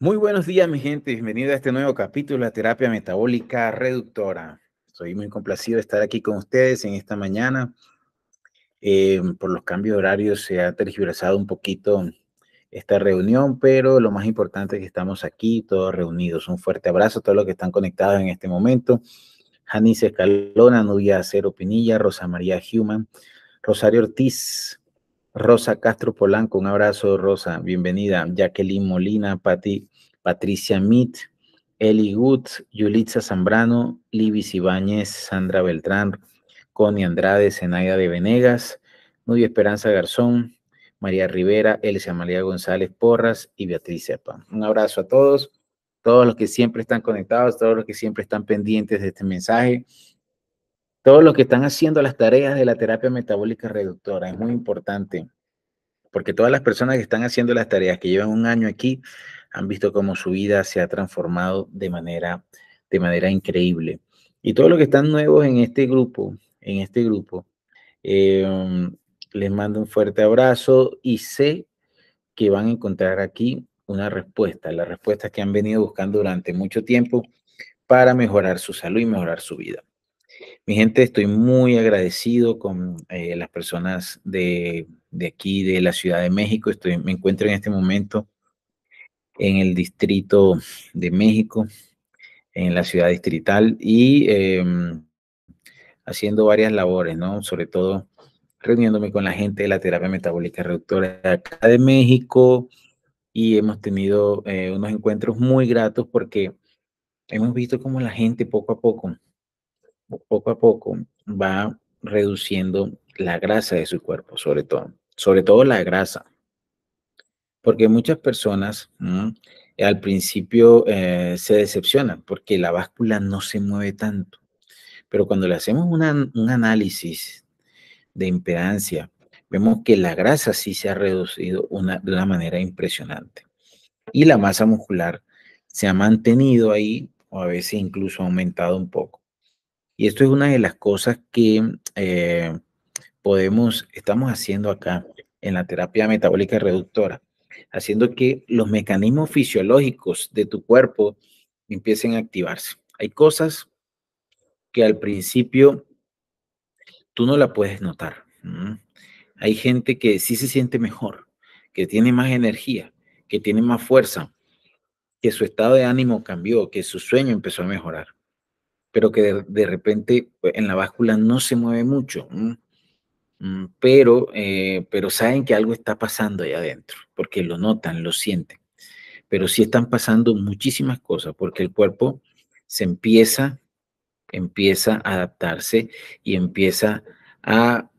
Muy buenos días, mi gente. Bienvenido a este nuevo capítulo de terapia metabólica reductora. Estoy muy complacido de estar aquí con ustedes en esta mañana. Eh, por los cambios de horarios se ha tergiversado un poquito esta reunión, pero lo más importante es que estamos aquí todos reunidos. Un fuerte abrazo a todos los que están conectados en este momento. Janice Escalona, Nubia Cero Pinilla, Rosa María Human, Rosario Ortiz, Rosa Castro Polanco, un abrazo, Rosa, bienvenida. Jacqueline Molina, Pati, Patricia Mit, Eli Gut, Yulitza Zambrano, Libis Ibáñez, Sandra Beltrán, Connie Andrade, Zenaida de Venegas, Nubia Esperanza Garzón, María Rivera, Elsa María González Porras y Beatriz Sepa. Un abrazo a todos, todos los que siempre están conectados, todos los que siempre están pendientes de este mensaje todos los que están haciendo las tareas de la terapia metabólica reductora. Es muy importante, porque todas las personas que están haciendo las tareas, que llevan un año aquí, han visto cómo su vida se ha transformado de manera, de manera increíble. Y todos los que están nuevos en este grupo, en este grupo, em, les mando un fuerte abrazo y sé que van a encontrar aquí una respuesta, la respuesta que han venido buscando durante mucho tiempo para mejorar su salud y mejorar su vida. Mi gente, estoy muy agradecido con eh, las personas de, aquí, de la Ciudad de México. Estoy, me encuentro en este momento en el distrito de México, en la ciudad distrital y em, haciendo varias labores, ¿no? Sobre todo reuniéndome con la gente de la terapia metabólica reductora de acá de México y hemos tenido eh, unos encuentros muy gratos porque hemos visto cómo la gente poco a poco poco a poco va reduciendo la grasa de su cuerpo, sobre todo, sobre todo la grasa. Porque muchas personas al principio eh, se decepcionan porque la báscula no se mueve tanto. Pero cuando le hacemos un análisis de impedancia, vemos que la grasa sí se ha reducido una, de una manera impresionante. Y la masa muscular se ha mantenido ahí o a veces incluso ha aumentado un poco. Y esto es una de las cosas que eh, podemos, estamos haciendo acá en la terapia metabólica reductora, haciendo que los mecanismos fisiológicos de tu cuerpo empiecen a activarse. Hay cosas que al principio tú no la puedes notar. Hay gente que sí se siente mejor, que tiene más energía, que tiene más fuerza, que su estado de ánimo cambió, que su sueño empezó a mejorar pero que de, repente pues, en la báscula no se mueve mucho. Pero, eh, pero saben que algo está pasando ahí adentro, porque lo notan, lo sienten. Pero sí están pasando muchísimas cosas, porque el cuerpo se empieza, empieza a adaptarse y empieza a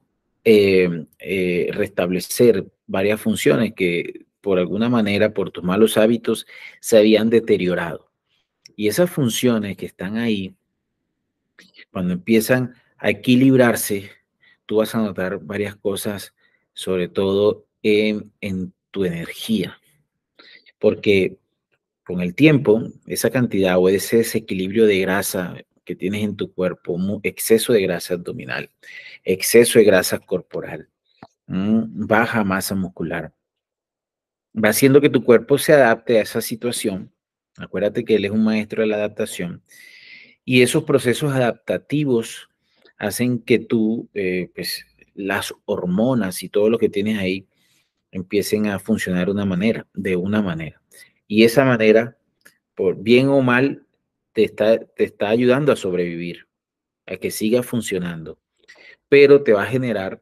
em, eh, restablecer varias funciones que por alguna manera, por tus malos hábitos, se habían deteriorado. Y esas funciones que están ahí cuando empiezan a equilibrarse, tú vas a notar varias cosas, sobre todo en, tu energía. Porque con el tiempo, esa cantidad o ese desequilibrio de grasa que tienes en tu cuerpo, exceso de grasa abdominal, exceso de grasa corporal, mm, baja masa muscular, va haciendo que tu cuerpo se adapte a esa situación. Acuérdate que él es un maestro de la adaptación y esos procesos adaptativos hacen que tú, eh, pues, las hormonas y todo lo que tienes ahí empiecen a funcionar de una manera, de una manera. Y esa manera, por bien o mal, te está, te está ayudando a sobrevivir, a que siga funcionando. Pero te va a generar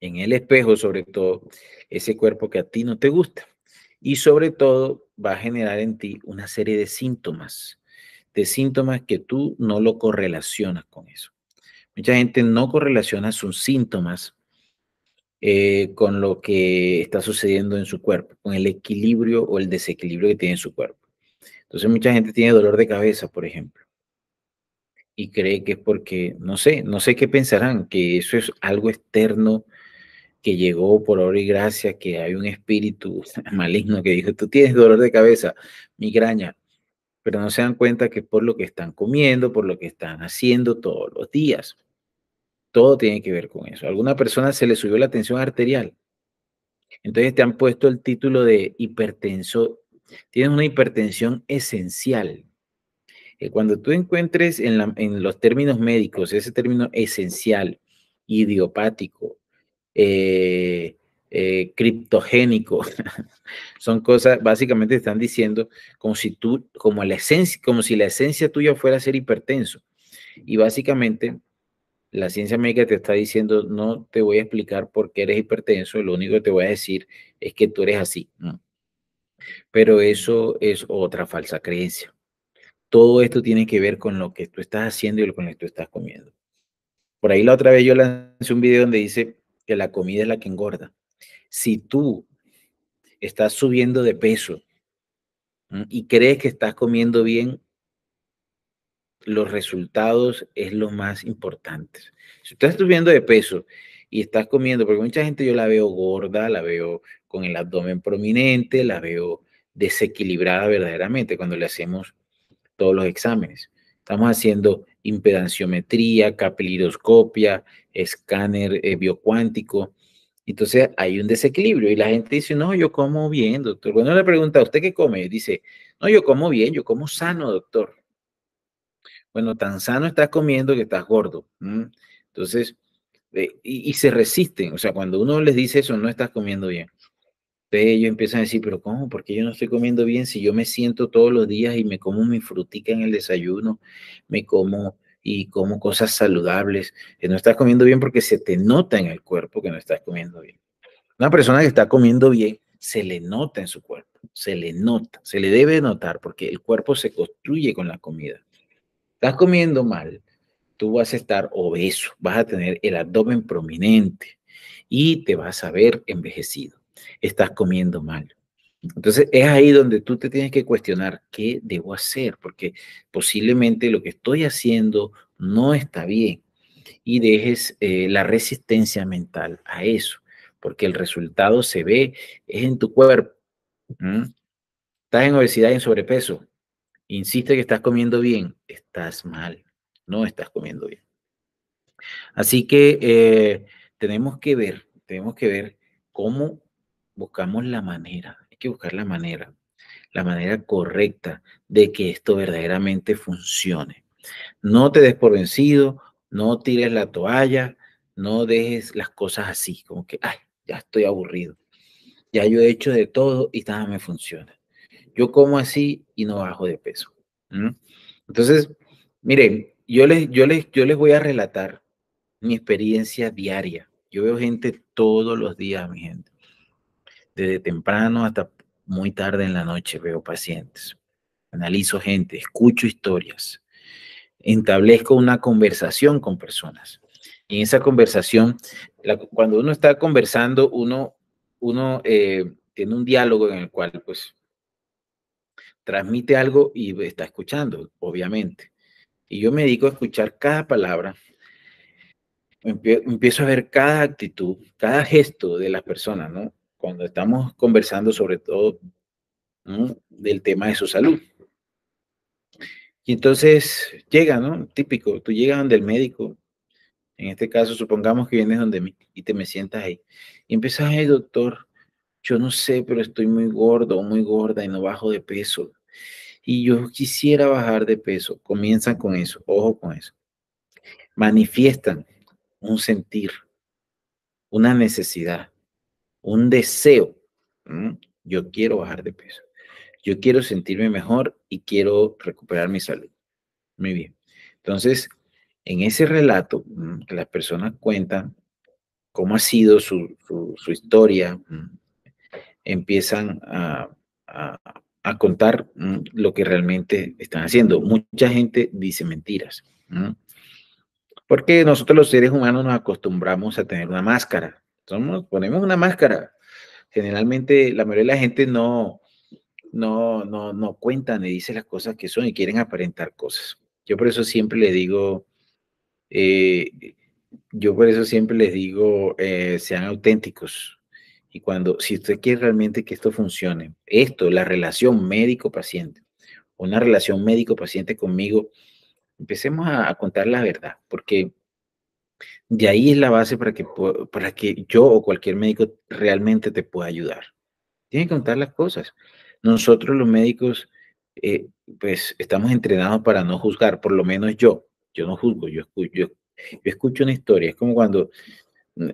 en el espejo, sobre todo, ese cuerpo que a ti no te gusta. Y sobre todo, va a generar en ti una serie de síntomas síntomas que tú no lo correlacionas con eso. Mucha gente no correlaciona sus síntomas eh, con lo que está sucediendo en su cuerpo, con el equilibrio o el desequilibrio que tiene en su cuerpo. Entonces mucha gente tiene dolor de cabeza, por ejemplo, y cree que es porque, no sé, no sé qué pensarán, que eso es algo externo que llegó por obra y gracia, que hay un espíritu maligno que dijo, tú tienes dolor de cabeza, migraña, pero no se dan cuenta que por lo que están comiendo, por lo que están haciendo todos los días. Todo tiene que ver con eso. A alguna persona se le subió la tensión arterial. Entonces te han puesto el título de hipertenso tienes una hipertensión esencial. Eh, cuando tú encuentres en, los términos médicos ese término esencial, idiopático, eh, eh, criptogénico, son cosas, básicamente están diciendo como si tú, como la esencia, como si la esencia tuya fuera ser hipertenso. Y básicamente la ciencia médica te está diciendo, no te voy a explicar por qué eres hipertenso, lo único que te voy a decir es que tú eres así. Pero eso es otra falsa creencia. Todo esto tiene que ver con lo que tú estás haciendo y con lo que tú estás comiendo. Por ahí la otra vez yo lancé un video donde dice que la comida es la que engorda. Si tú estás subiendo de peso y crees que estás comiendo bien, los resultados es lo más importante. Si estás subiendo de peso y estás comiendo, porque mucha gente yo la veo gorda, la veo con el abdomen prominente, la veo desequilibrada verdaderamente cuando le hacemos todos los exámenes. Estamos haciendo impedanciometría, capiliroscopia, escáner eh, biocuántico. Entonces hay un desequilibrio y la gente dice, no, yo como bien, doctor. Cuando le pregunta, ¿usted qué come? Dice, no, yo como bien, yo como sano, doctor. Bueno, tan sano estás comiendo que estás gordo. Entonces, eh, y, se resisten. O sea, cuando uno les dice eso, no estás comiendo bien. Entonces ellos empiezan a decir, pero ¿cómo? ¿Por qué yo no estoy comiendo bien si yo me siento todos los días y me como mi frutica en el desayuno, me como y como cosas saludables? Que no estás comiendo bien porque se te nota en el cuerpo que no estás comiendo bien. Una persona que está comiendo bien, se le nota en su cuerpo, se le nota, se le debe notar porque el cuerpo se construye con la comida. Estás comiendo mal, tú vas a estar obeso, vas a tener el abdomen prominente y te vas a ver envejecido estás comiendo mal. Entonces es ahí donde tú te tienes que cuestionar qué debo hacer, porque posiblemente lo que estoy haciendo no está bien y dejes eh, la resistencia mental a eso, porque el resultado se ve es en tu cuerpo. Estás en obesidad y en sobrepeso. Insiste que estás comiendo bien, estás mal, no estás comiendo bien. Así que eh, tenemos que ver, tenemos que ver cómo buscamos la manera, que buscar la manera, la manera correcta de que esto verdaderamente funcione. No te des por vencido, no tires la toalla, no dejes las cosas así, como que, ay, ya estoy aburrido. Ya yo he hecho de todo y nada me funciona. Yo como así y no bajo de peso. Entonces, miren, yo les, yo, les, yo les voy a relatar mi experiencia diaria. Yo veo gente todos los días, mi gente desde temprano hasta muy tarde en la noche veo pacientes, analizo gente, escucho historias, establezco una conversación con personas. Y en esa conversación, cuando uno está conversando, uno, uno eh, tiene un diálogo en el cual pues transmite algo y está escuchando, obviamente. Y yo me dedico a escuchar cada palabra, empiezo a ver cada actitud, cada gesto de las personas, ¿no? Cuando estamos conversando sobre todo del tema de su salud. Y entonces llega, ¿no? Típico, tú llegas donde el médico, en este caso supongamos que vienes donde mí y te me sientas ahí. Y empiezas, ay doctor, yo no sé, pero estoy muy gordo, muy gorda y no bajo de peso. Y yo quisiera bajar de peso. Comienzan con eso, ojo con eso. Manifiestan un sentir, una necesidad un deseo. Yo quiero bajar de peso. Yo quiero sentirme mejor y quiero recuperar mi salud. Muy bien. Entonces, en ese relato que las personas cuentan cómo ha sido su, historia, empiezan a, contar lo que realmente están haciendo. Mucha gente dice mentiras. Porque nosotros los seres humanos nos acostumbramos a tener una máscara ponemos una máscara. Generalmente la mayoría de la gente no, no, no, no cuenta ni dice las cosas que son y quieren aparentar cosas. Yo por eso siempre le digo, eh, yo por eso siempre les digo, eh, sean auténticos. Y cuando, si usted quiere realmente que esto funcione, esto, la relación médico-paciente, una relación médico-paciente conmigo, empecemos a, a, contar la verdad, porque de ahí es la base para que, para que yo o cualquier médico realmente te pueda ayudar. Tiene que contar las cosas. nosotros los médicos, eh, pues estamos entrenados para no juzgar, por lo menos yo, yo no juzgo, yo escucho, yo, escucho una historia, es como cuando mm,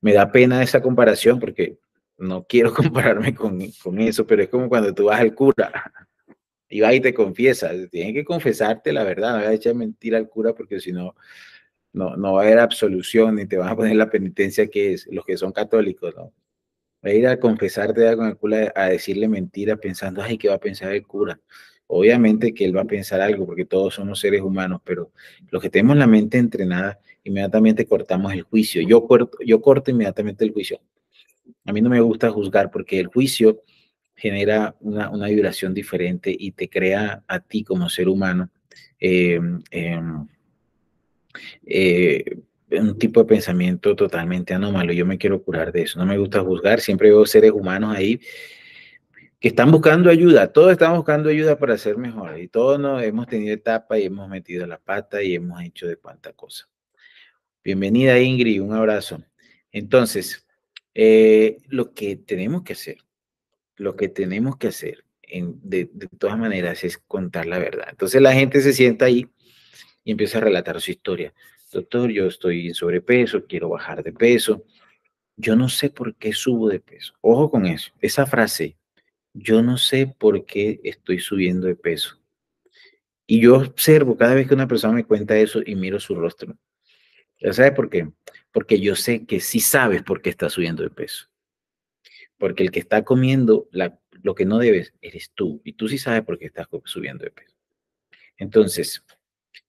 me da pena esa comparación porque no quiero compararme con, con eso, pero es como cuando tú vas al cura y vas y te confiesas, tienes que confesarte la verdad, no vas a echar mentira al cura porque si no, no, no va a haber absolución ni te van a poner la penitencia que es los que son católicos, ¿no? Va a ir a confesarte con el cura a decirle mentira pensando, ay, ¿qué va a pensar el cura? Obviamente que él va a pensar algo porque todos somos seres humanos, pero los que tenemos la mente entrenada, inmediatamente cortamos el juicio. Yo corto, yo corto inmediatamente el juicio. A mí no me gusta juzgar porque el juicio genera una, una vibración diferente y te crea a ti como ser humano eh, em, eh, un tipo de pensamiento totalmente anómalo. Yo me quiero curar de eso. No me gusta juzgar. Siempre veo seres humanos ahí que están buscando ayuda. Todos estamos buscando ayuda para ser mejores. Y todos nos hemos tenido etapas y hemos metido la pata y hemos hecho de cuánta cosa. Bienvenida Ingrid, un abrazo. Entonces, eh, lo que tenemos que hacer lo que tenemos que hacer de, todas maneras es contar la verdad. Entonces la gente se sienta ahí y empieza a relatar su historia. Doctor, yo estoy en sobrepeso, quiero bajar de peso. Yo no sé por qué subo de peso. Ojo con eso. Esa frase, yo no sé por qué estoy subiendo de peso. Y yo observo cada vez que una persona me cuenta eso y miro su rostro. ¿Ya sabes por qué? Porque yo sé que sí sabes por qué está subiendo de peso. Porque el que está comiendo lo que no debes eres tú. Y tú sí sabes por qué estás subiendo de peso. Entonces,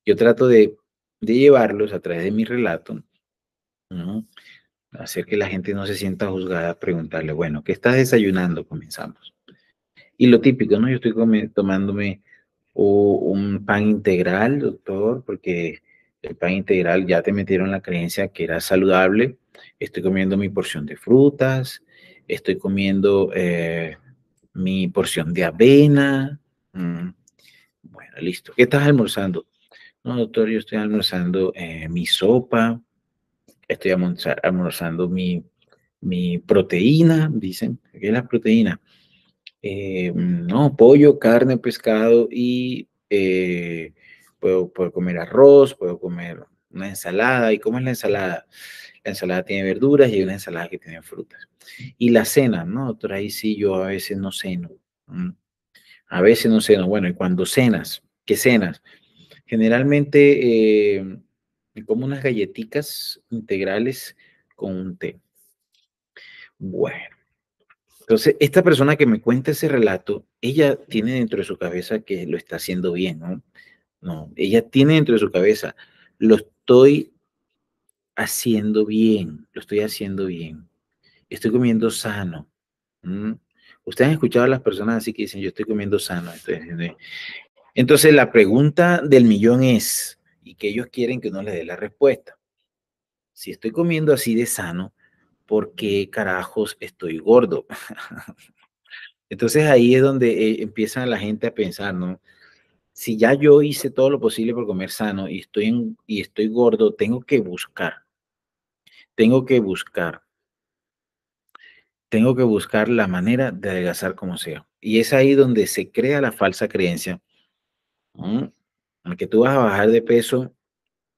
yo trato de, llevarlos a través de mi relato, hacer que la gente no se sienta juzgada, preguntarle, bueno, ¿qué estás desayunando? Comenzamos. Y lo típico, ¿no? Yo estoy tomándome un pan integral, doctor, porque el pan integral ya te metieron la creencia que era saludable. Estoy comiendo mi porción de frutas, estoy comiendo eh, mi porción de avena. Mm, bueno, listo. ¿Qué estás almorzando? No, doctor, yo estoy almorzando eh, mi sopa, estoy almorzando mi, mi proteína, dicen. ¿Qué es la proteína? Eh, no, pollo, carne, pescado y puedo, puedo comer arroz, puedo comer una ensalada. ¿Y cómo es la ensalada? La ensalada tiene verduras y hay una ensalada que tiene frutas. Y la cena, ¿no? Doctor, ahí sí yo a veces no ceno. A veces no ceno. Bueno, y cuando cenas, ¿qué cenas? Generalmente eh, como unas galletitas integrales con un té. Bueno. Entonces, esta persona que me cuenta ese relato, ella tiene dentro de su cabeza que lo está haciendo bien, ¿no? No, ella tiene dentro de su cabeza, lo estoy haciendo bien, lo estoy haciendo bien. Estoy comiendo sano. Ustedes han escuchado a las personas así que dicen, yo estoy comiendo sano. Entonces la pregunta del millón es, y que ellos quieren que uno les dé la respuesta. Si estoy comiendo así de sano, ¿por qué carajos estoy gordo? Entonces ahí es donde eh, empieza la gente a pensar, ¿no? Si ya yo hice todo lo posible por comer sano y estoy, y estoy gordo, tengo que buscar tengo que buscar, tengo que buscar la manera de adelgazar como sea. Y es ahí donde se crea la falsa creencia, que tú vas a bajar de peso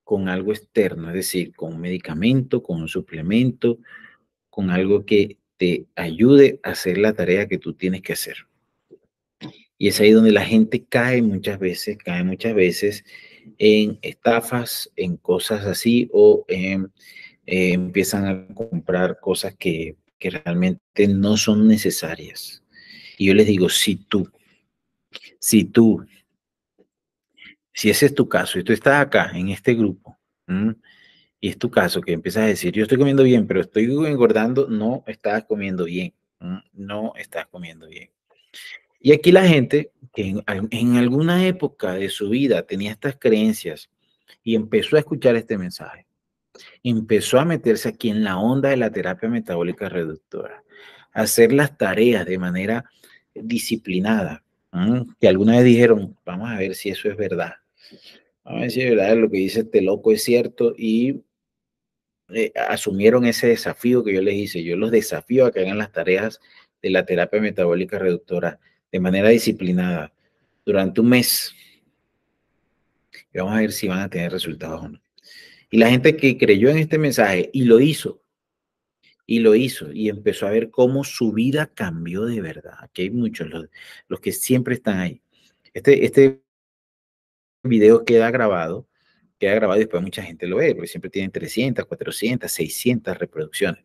con algo externo, es decir, con un medicamento, con un suplemento, con algo que te ayude a hacer la tarea que tú tienes que hacer. Y es ahí donde la gente cae muchas veces, cae muchas veces en estafas, en cosas así o eh, empiezan a comprar cosas que, que realmente no son necesarias. Y yo les digo, si tú, si tú, si ese es tu caso y tú estás acá en este grupo, y es tu caso que empiezas a decir, yo estoy comiendo bien, pero estoy engordando, no estás comiendo bien, no estás comiendo bien. Y aquí la gente que en, alguna época de su vida tenía estas creencias y empezó a escuchar este mensaje, empezó a meterse aquí en la onda de la terapia metabólica reductora, a hacer las tareas de manera disciplinada, que alguna vez dijeron, vamos a ver si eso es verdad, a ver si verdad lo que dice este loco es cierto y eh, asumieron ese desafío que yo les hice, yo los desafío a que hagan las tareas de la terapia metabólica reductora de manera disciplinada durante un mes. Y vamos a ver si van a tener resultados o no. Y la gente que creyó en este mensaje y lo hizo, y lo hizo, y empezó a ver cómo su vida cambió de verdad. Aquí hay muchos, los, los que siempre están ahí. Este, este video queda grabado, queda grabado y después mucha gente lo ve, porque siempre tienen 300, 400, 600 reproducciones.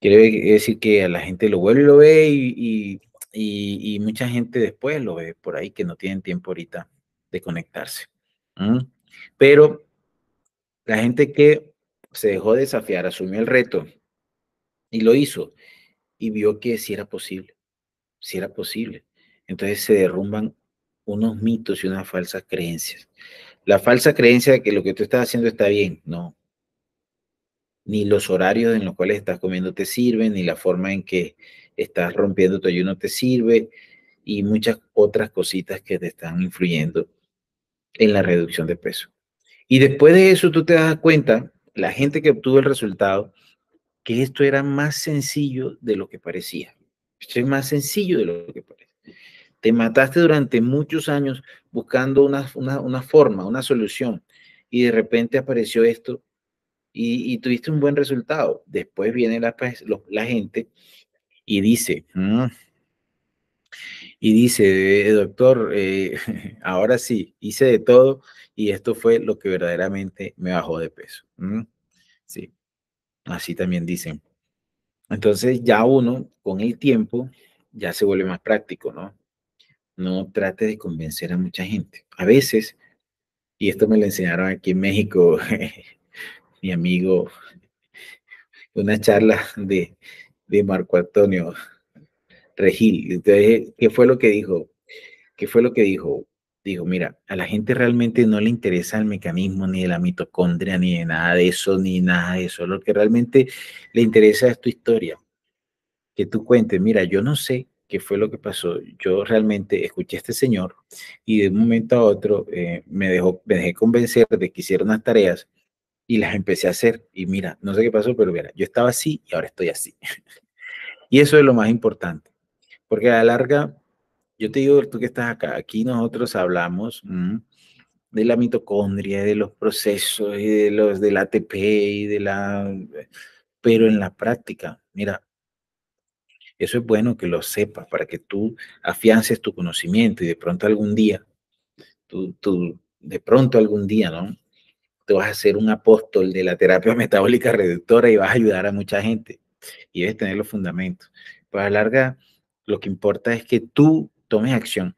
Quiere decir que a la gente lo vuelve y lo ve y, y, mucha gente después lo ve por ahí que no tienen tiempo ahorita de conectarse. Pero la gente que se dejó desafiar, asumió el reto y lo hizo y vio que sí era posible, sí era posible. Entonces se derrumban unos mitos y unas falsas creencias. La falsa creencia de que lo que tú estás haciendo está bien, no, ni los horarios en los cuales estás comiendo te sirven, ni la forma en que estás rompiendo tu ayuno te sirve, y muchas otras cositas que te están influyendo en la reducción de peso. Y después de eso tú te das cuenta, la gente que obtuvo el resultado, que esto era más sencillo de lo que parecía. Esto es más sencillo de lo que parece. Te mataste durante muchos años buscando una, una forma, una solución, y de repente apareció esto y, tuviste un buen resultado. Después viene la, la gente y dice, mm", y dice, doctor, eh, ahora sí, hice de todo y esto fue lo que verdaderamente me bajó de peso. Mm". sí, así también dicen. Entonces ya uno con el tiempo ya se vuelve más práctico, ¿no? No trate de convencer a mucha gente. A veces, y esto me lo enseñaron aquí en México, mi amigo, una charla de, de Marco Antonio Regil. Entonces, ¿qué fue lo que dijo? ¿Qué fue lo que dijo? Dijo, mira, a la gente realmente no le interesa el mecanismo ni de la mitocondria, ni de nada de eso, ni nada de eso. Lo que realmente le interesa es tu historia. Que tú cuentes, mira, yo no sé qué fue lo que pasó. Yo realmente escuché a este señor y de un momento a otro eh, me, dejó, me dejé convencer de que hiciera unas tareas y las empecé a hacer. Y mira, no sé qué pasó, pero mira, yo estaba así y ahora estoy así. y eso es lo más importante, porque a la larga, yo te digo, tú que estás acá, aquí nosotros hablamos mm, de la mitocondria, de los procesos y de los del ATP y de la... Pero en la práctica, mira, eso es bueno que lo sepas para que tú afiances tu conocimiento y de pronto algún día, tú, tú de pronto algún día, ¿no? tú vas a ser un apóstol de la terapia metabólica reductora y vas a ayudar a mucha gente. Y debes tener los fundamentos. Pues a la larga, lo que importa es que tú tomes acción.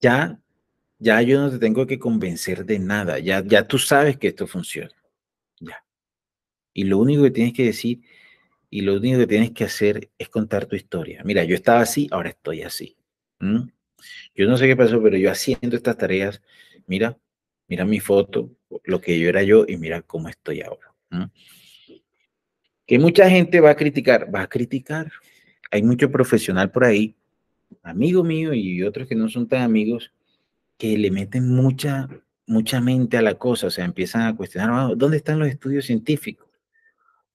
Ya, ya yo no te tengo que convencer de nada. Ya, ya tú sabes que esto funciona. Ya. Y lo único que tienes que decir y lo único que tienes que hacer es contar tu historia. Mira, yo estaba así, ahora estoy así. Yo no sé qué pasó, pero yo haciendo estas tareas, mira, mira mi foto, lo que yo era yo y mira cómo estoy ahora. Que mucha gente va a criticar, va a criticar. Hay mucho profesional por ahí, amigo mío y otros que no son tan amigos, que le meten mucha, mucha mente a la cosa, o sea, empiezan a cuestionar, ah, ¿dónde están los estudios científicos?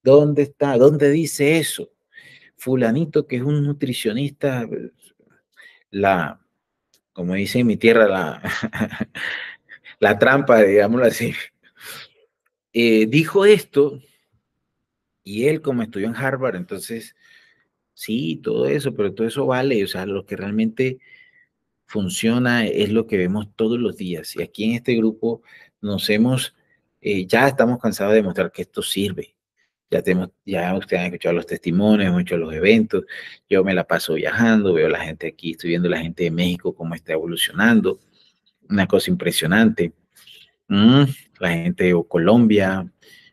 ¿Dónde está? ¿Dónde dice eso? Fulanito que es un nutricionista, la, como dice en mi tierra, la, la trampa, digámoslo así, eh, dijo esto y él como estudió en Harvard, entonces, sí, todo eso, pero todo eso vale, o sea, lo que realmente funciona es lo que vemos todos los días. Y aquí en este grupo nos hemos, eh, ya estamos cansados de demostrar que esto sirve. Ya, tenemos, ya ustedes han escuchado los testimonios, hemos hecho los eventos, yo me la paso viajando, veo la gente aquí, estoy viendo la gente de México cómo está evolucionando una cosa impresionante. Mm, la gente de Colombia,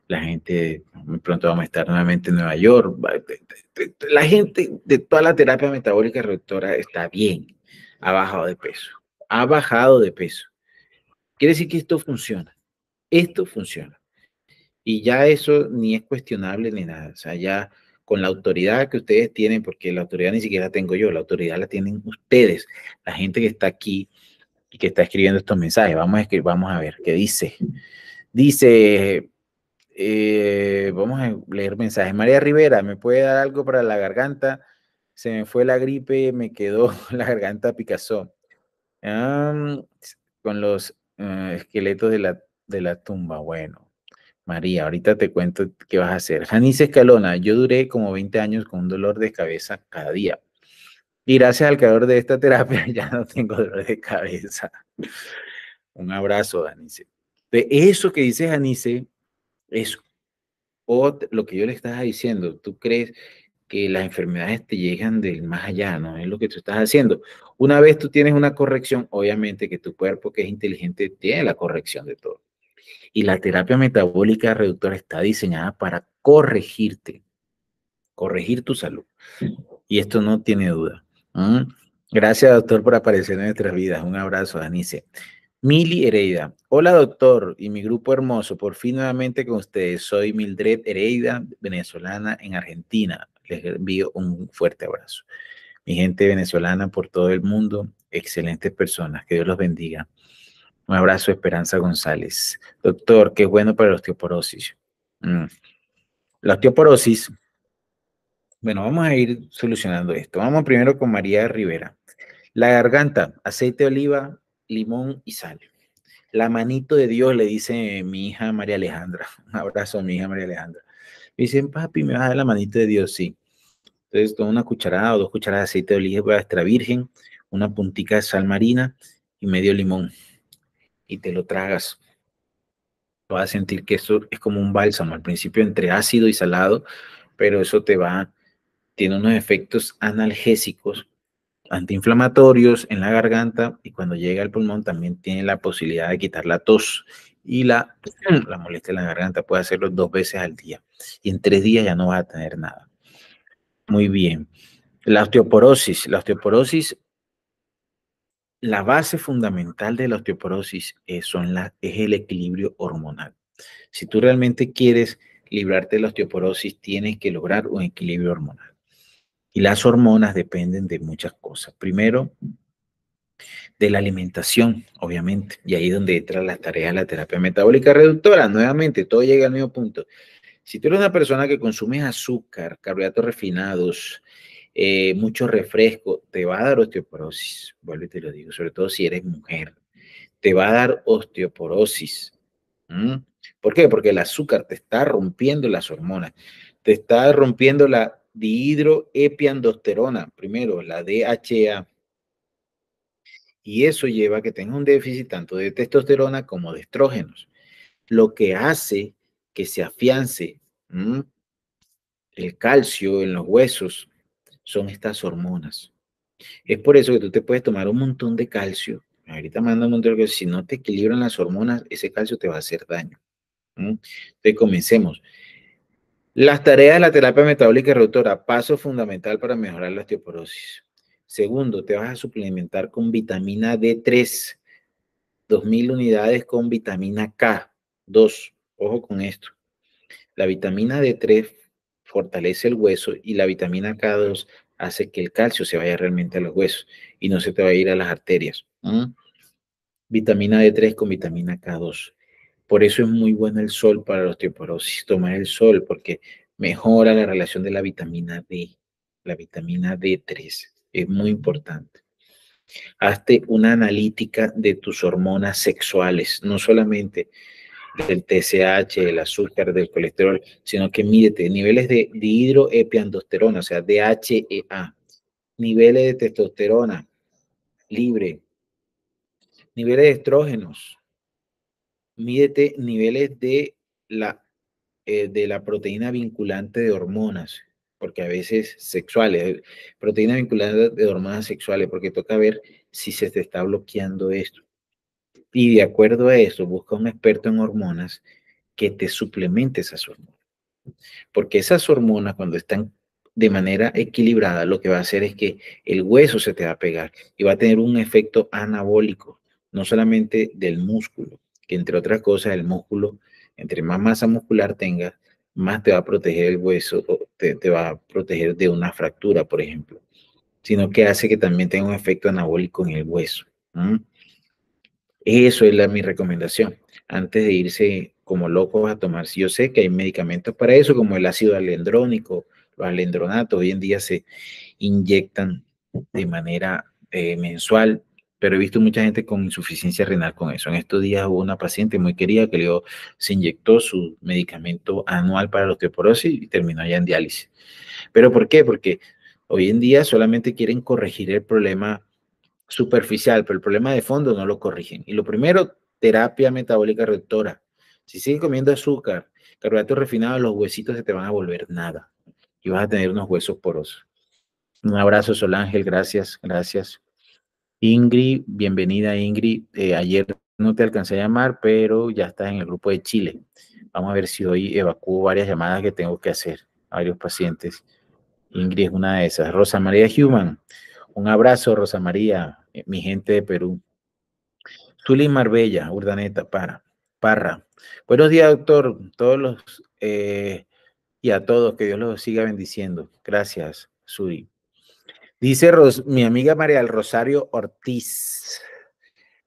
la gente, muy pronto vamos a estar nuevamente en Nueva York. La gente de toda la terapia metabólica reductora está bien, ha bajado de peso, ha bajado de peso. Quiere decir que esto funciona, esto funciona. Y ya eso ni es cuestionable ni nada, o sea, ya con la autoridad que ustedes tienen, porque la autoridad ni siquiera tengo yo, la autoridad la tienen ustedes, la gente que está aquí y que está escribiendo estos mensajes. Vamos a, escribir, vamos a ver qué dice. Dice, eh, vamos a leer mensajes. María Rivera, ¿me puede dar algo para la garganta? Se me fue la gripe, me quedó la garganta picazón. con los eh, esqueletos de la, de la tumba. Bueno, María, ahorita te cuento qué vas a hacer. Janice Escalona, yo duré como 20 años con un dolor de cabeza cada día. Y gracias al creador de esta terapia ya no tengo dolor de cabeza. Un abrazo, Janice. De eso que dice Janice es lo que yo le estaba diciendo. Tú crees que las enfermedades te llegan del más allá, ¿no? Es lo que tú estás haciendo. Una vez tú tienes una corrección, obviamente que tu cuerpo, que es inteligente, tiene la corrección de todo. Y la terapia metabólica reductora está diseñada para corregirte, corregir tu salud. Y esto no tiene duda. Gracias, doctor, por aparecer en nuestras vidas. Un abrazo, Anice. Mili Hereida. Hola, doctor, y mi grupo hermoso. Por fin nuevamente con ustedes. Soy Mildred Hereida, venezolana en Argentina. Les envío un fuerte abrazo. Mi gente venezolana por todo el mundo, excelentes personas. Que Dios los bendiga. Un abrazo, Esperanza González. Doctor, qué bueno para la osteoporosis. Mm. La osteoporosis. Bueno, vamos a ir solucionando esto. Vamos primero con María Rivera. La garganta, aceite de oliva, limón y sal. La manito de Dios, le dice mi hija María Alejandra. Un abrazo a mi hija María Alejandra. Me dicen, papi, ¿me vas a dar la manito de Dios? Sí. Entonces, con una cucharada o dos cucharadas de aceite de oliva extra virgen, una puntica de sal marina y medio limón. Y te lo tragas. Vas a sentir que eso es como un bálsamo. Al principio entre ácido y salado, pero eso te va, tiene unos efectos analgésicos antiinflamatorios en la garganta y cuando llega al pulmón también tiene la posibilidad de quitar la tos y la, la molestia en la garganta. Puede hacerlo dos veces al día y en tres días ya no vas a tener nada. Muy bien. La osteoporosis. La osteoporosis, la base fundamental de la osteoporosis es, son la, es el equilibrio hormonal. Si tú realmente quieres librarte de la osteoporosis, tienes que lograr un equilibrio hormonal. Y las hormonas dependen de muchas cosas. Primero, de la alimentación, obviamente. Y ahí es donde entra la tarea de la terapia metabólica reductora. Nuevamente, todo llega al mismo punto. Si tú eres una persona que consume azúcar, carbohidratos refinados, eh, mucho refresco, te va a dar osteoporosis. Vuelvo y te lo digo, sobre todo si eres mujer. Te va a dar osteoporosis. ¿Por qué? Porque el azúcar te está rompiendo las hormonas, te está rompiendo la dihidroepiandosterona, primero la DHA. Y eso lleva a que tenga un déficit tanto de testosterona como de estrógenos, lo que hace que se afiance el calcio en los huesos son estas hormonas. Es por eso que tú te puedes tomar un montón de calcio. Ahorita manda un montón de calcio. Si no te equilibran las hormonas, ese calcio te va a hacer daño. Entonces comencemos. Las tareas de la terapia metabólica reductora, paso fundamental para mejorar la osteoporosis. Segundo, te vas a suplementar con vitamina D3, 2000 unidades con vitamina K. Dos, ojo con esto. La vitamina D3 fortalece el hueso y la vitamina K2 hace que el calcio se vaya realmente a los huesos y no se te va a ir a las arterias. Vitamina D3 con vitamina K2. Por eso es muy bueno el sol para la osteoporosis, tomar el sol, porque mejora la relación de la vitamina D, la vitamina D3. Es muy importante. Hazte una analítica de tus hormonas sexuales, no solamente del TSH, del azúcar, del colesterol, sino que mídete niveles de dihidroepiandosterona, o sea, DHEA, niveles de testosterona libre, niveles de estrógenos, mídete niveles de la, eh, de la proteína vinculante de hormonas, porque a veces sexuales, proteína vinculante de hormonas sexuales, porque toca ver si se te está bloqueando esto. Y de acuerdo a eso, busca un experto en hormonas que te suplemente esas hormonas. Porque esas hormonas, cuando están de manera equilibrada, lo que va a hacer es que el hueso se te va a pegar y va a tener un efecto anabólico, no solamente del músculo, que entre otras cosas el músculo, entre más masa muscular tengas, más te va a proteger el hueso, te, te va a proteger de una fractura, por ejemplo, sino que hace que también tenga un efecto anabólico en el hueso. Eso es la, mi recomendación. Antes de irse como locos a tomar, yo sé que hay medicamentos para eso, como el ácido alendrónico, los alendronatos, hoy en día se, inyectan de manera eh, mensual, pero he visto mucha gente con insuficiencia renal con eso. En estos días hubo una paciente muy querida que le se inyectó su medicamento anual para la osteoporosis y terminó ya en diálisis. ¿Pero por qué? Porque hoy en día solamente quieren corregir el problema superficial, pero el problema de fondo no lo corrigen. Y lo primero, terapia metabólica reductora. Si sigues comiendo azúcar, carbohidratos refinados, los huesitos se te van a volver nada y vas a tener unos huesos porosos. Un abrazo, Solángel, gracias, gracias. Ingrid, bienvenida Ingrid. Eh, ayer no te alcancé a llamar, pero ya estás en el grupo de Chile. Vamos a ver si hoy evacuo varias llamadas que tengo que hacer a varios pacientes. Ingrid es una de esas. Rosa María Human, un abrazo, Rosa María, eh, mi gente de Perú. Tuli Marbella, Urdaneta, para. Parra. Buenos días, doctor. Todos los eh, y a todos, que Dios los siga bendiciendo. Gracias, Suri. Dice mi amiga María del Rosario Ortiz,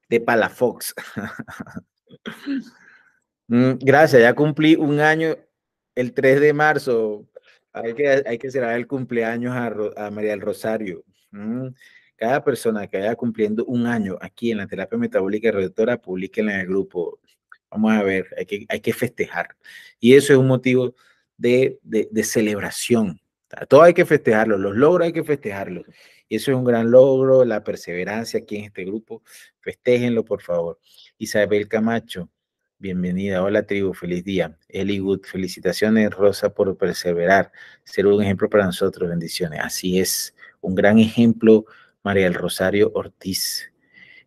de Palafox. Mm, gracias, ya cumplí un año el 3 de marzo. Hay que, hay que celebrar el cumpleaños a, María del Rosario. Mm, cada persona que vaya cumpliendo un año aquí en la terapia metabólica reductora, publíquenla en el grupo. Vamos a ver, hay que, hay que festejar. Y eso es un motivo de, de, de celebración todo hay que festejarlo, los logros hay que festejarlos. Y eso es un gran logro, la perseverancia aquí en este grupo. Festéjenlo, por favor. Isabel Camacho, bienvenida. Hola, tribu, feliz día. Eli Good, felicitaciones, Rosa, por perseverar, ser un ejemplo para nosotros. Bendiciones. Así es, un gran ejemplo, María del Rosario Ortiz.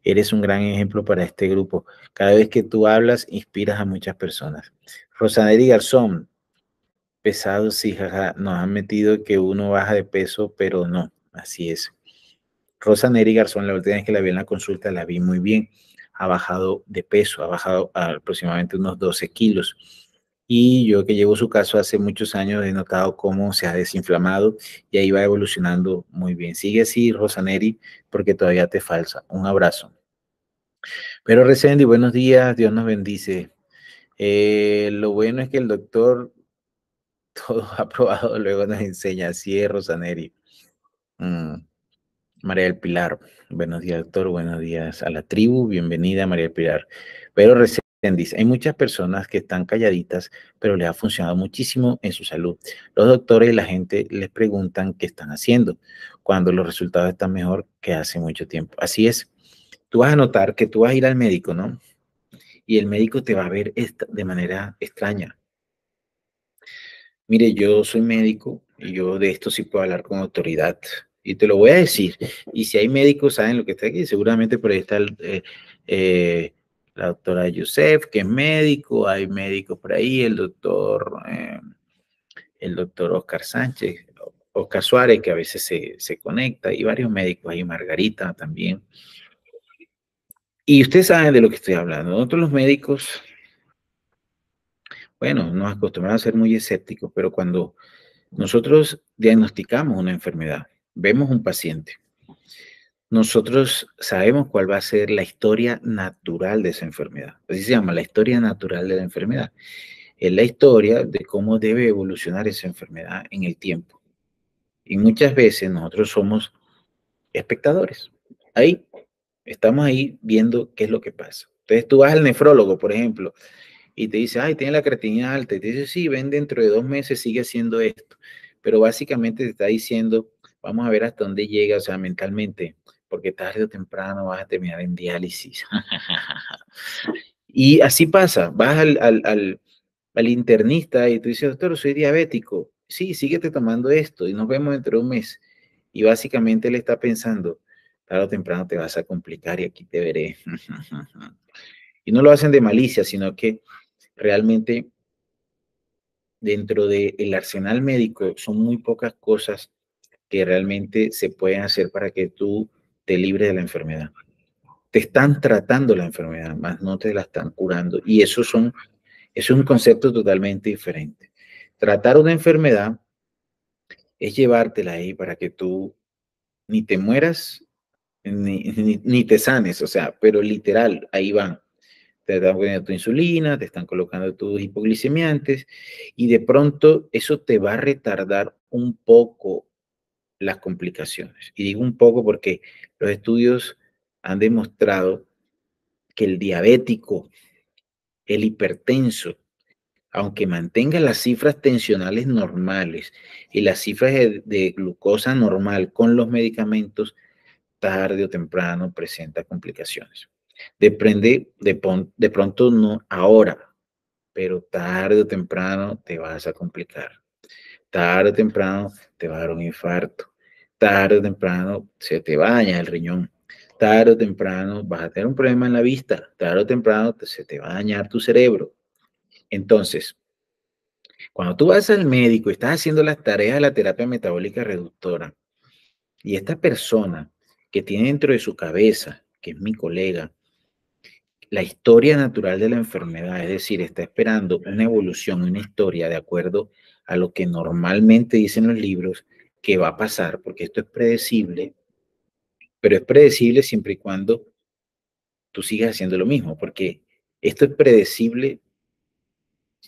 Eres un gran ejemplo para este grupo. Cada vez que tú hablas, inspiras a muchas personas. Rosaneri Garzón, pesados, sí, jaja, nos han metido que uno baja de peso, pero no, así es. Rosa Neri Garzón, la última vez que la vi en la consulta, la vi muy bien. Ha bajado de peso, ha bajado aproximadamente unos 12 kilos. Y yo que llevo su caso hace muchos años he notado cómo se ha desinflamado y ahí va evolucionando muy bien. Sigue así, Rosa Neri, porque todavía te falsa. Un abrazo. Pero Resendi, buenos días, Dios nos bendice. Eh, lo bueno es que el doctor todo aprobado, luego nos enseña, así es, Rosaneri. Mm, María del Pilar, buenos días, doctor, buenos días a la tribu, bienvenida, María del Pilar. Pero recién hay muchas personas que están calladitas, pero les ha funcionado muchísimo en su salud. Los doctores y la gente les preguntan qué están haciendo, cuando los resultados están mejor que hace mucho tiempo. Así es, tú vas a notar que tú vas a ir al médico, ¿no? Y el médico te va a ver de manera extraña Mire, yo soy médico y yo de esto sí puedo hablar con autoridad. Y te lo voy a decir. Y si hay médicos, saben lo que está aquí. Seguramente por ahí está eh, eh, la doctora Yusef, que es médico. Hay médicos por ahí, el doctor, eh, el doctor Oscar Sánchez, Oscar Suárez, que a veces se, se conecta, y varios médicos. Hay Margarita también. Y ustedes saben de lo que estoy hablando. Nosotros los médicos bueno, nos acostumbramos a ser muy escépticos, pero cuando nosotros diagnosticamos una enfermedad, vemos un paciente, nosotros sabemos cuál va a ser la historia natural de esa enfermedad. Así se llama, la historia natural de la enfermedad. Es la historia de cómo debe evolucionar esa enfermedad en el tiempo. Y muchas veces nosotros somos espectadores. Ahí, estamos ahí viendo qué es lo que pasa. Entonces tú vas al nefrólogo, por ejemplo, y te dice, ay, tiene la creatinina alta, y te dice, sí, ven dentro de dos meses, sigue haciendo esto. Pero básicamente te está diciendo, vamos a ver hasta dónde llega, o sea, mentalmente, porque tarde o temprano vas a terminar en diálisis. y así pasa, vas al, al, al, internista y tú dices, doctor, soy diabético. Sí, síguete tomando esto y nos vemos dentro de un mes. Y básicamente él está pensando, tarde o temprano te vas a complicar y aquí te veré. y no lo hacen de malicia, sino que realmente dentro del arsenal médico son muy pocas cosas que realmente se pueden hacer para que tú te libres de la enfermedad. Te están tratando la enfermedad, más no te la están curando. Y eso, son, es un concepto totalmente diferente. Tratar una enfermedad es llevártela ahí para que tú ni te mueras ni, ni te sanes, o sea, pero literal, ahí van te están poniendo tu insulina, te están colocando tus hipoglicemiantes y de pronto eso te va a retardar un poco las complicaciones. Y digo un poco porque los estudios han demostrado que el diabético, el hipertenso, aunque mantenga las cifras tensionales normales y las cifras de, glucosa normal con los medicamentos, tarde o temprano presenta complicaciones. Depende, de, de pronto no ahora, pero tarde o temprano te vas a complicar. Tarde o temprano te va a dar un infarto. Tarde o temprano se te baña el riñón. Tarde o temprano vas a tener un problema en la vista. Tarde o temprano se te va a dañar tu cerebro. Entonces, cuando tú vas al médico y estás haciendo las tareas de la terapia metabólica reductora, y esta persona que tiene dentro de su cabeza, que es mi colega, la historia natural de la enfermedad, es decir, está esperando una evolución, una historia de acuerdo a lo que normalmente dicen los libros que va a pasar, porque esto es predecible, pero es predecible siempre y cuando tú sigas haciendo lo mismo, porque esto es predecible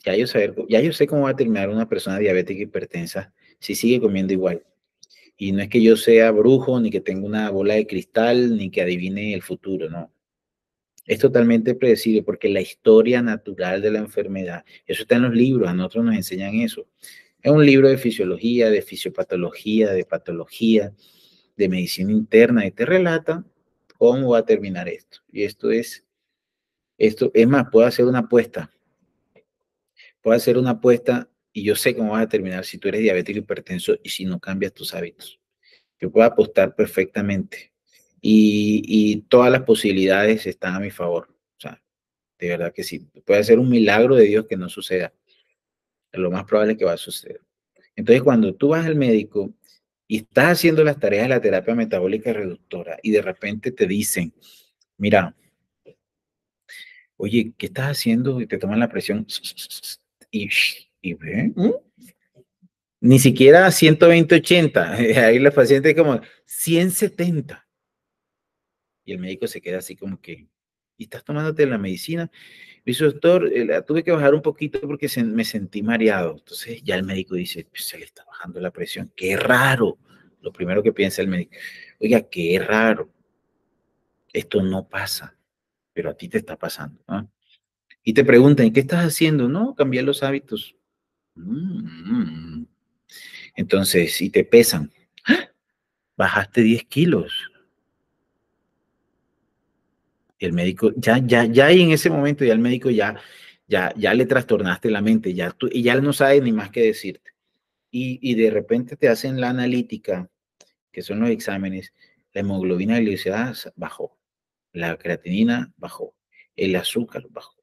ya yo, saber, ya yo sé cómo va a terminar una persona diabética hipertensa si sigue comiendo igual. Y no es que yo sea brujo, ni que tenga una bola de cristal, ni que adivine el futuro, no. Es totalmente predecible porque la historia natural de la enfermedad, eso está en los libros, a nosotros nos enseñan eso. Es un libro de fisiología, de fisiopatología, de patología, de medicina interna, y te relata cómo va a terminar esto. Y esto es, esto es más, puedo hacer una apuesta puedo hacer una apuesta y yo sé cómo vas a terminar si tú eres diabético hipertenso y si no cambias tus hábitos. Yo puedo apostar perfectamente y, todas las posibilidades están a mi favor. O sea, de verdad que sí. Puede ser un milagro de Dios que no suceda. Lo más probable que va a suceder. Entonces, cuando tú vas al médico y estás haciendo las tareas de la terapia metabólica reductora y de repente te dicen, mira, oye, ¿qué estás haciendo? Y te toman la presión y, ve, ¿Mm? ni siquiera 120-80, ahí los pacientes como 170. Y el médico se queda así como que, ¿y estás tomándote la medicina? Dice, doctor, eh, tuve que bajar un poquito porque me sentí mareado. Entonces ya el médico dice, pues, se le está bajando la presión. Qué raro. Lo primero que piensa el médico, oiga, qué raro. Esto no pasa, pero a ti te está pasando. ¿no? y te preguntan, ¿qué estás haciendo? No, cambiar los hábitos. Mm. Entonces, si te pesan, ¡ah! bajaste 10 kilos. El médico, ya, ya, ya ahí en ese momento, ya el médico ya, ya, ya le trastornaste la mente, ya tú, y ya no sabe ni más que decirte. Y, y de repente te hacen la analítica, que son los exámenes, la hemoglobina glicerada bajó, la creatinina bajó, el azúcar bajó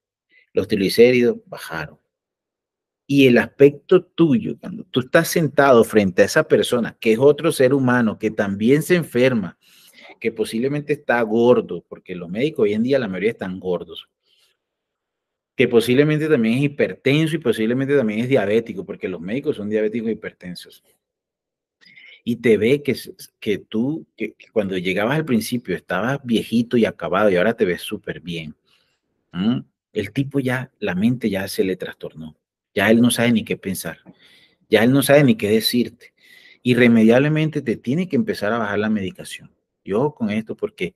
los triglicéridos bajaron. Y el aspecto tuyo, cuando tú estás sentado frente a esa persona, que es otro ser humano, que también se enferma, que posiblemente está gordo, porque los médicos hoy en día la mayoría están gordos, que posiblemente también es hipertenso y posiblemente también es diabético, porque los médicos son diabéticos e hipertensos. Y te ve que, que tú, que, cuando llegabas al principio estabas viejito y acabado y ahora te ves súper bien el tipo ya, la mente ya se le trastornó. Ya él no sabe ni qué pensar. Ya él no sabe ni qué decirte. Irremediablemente te tiene que empezar a bajar la medicación. Yo con esto porque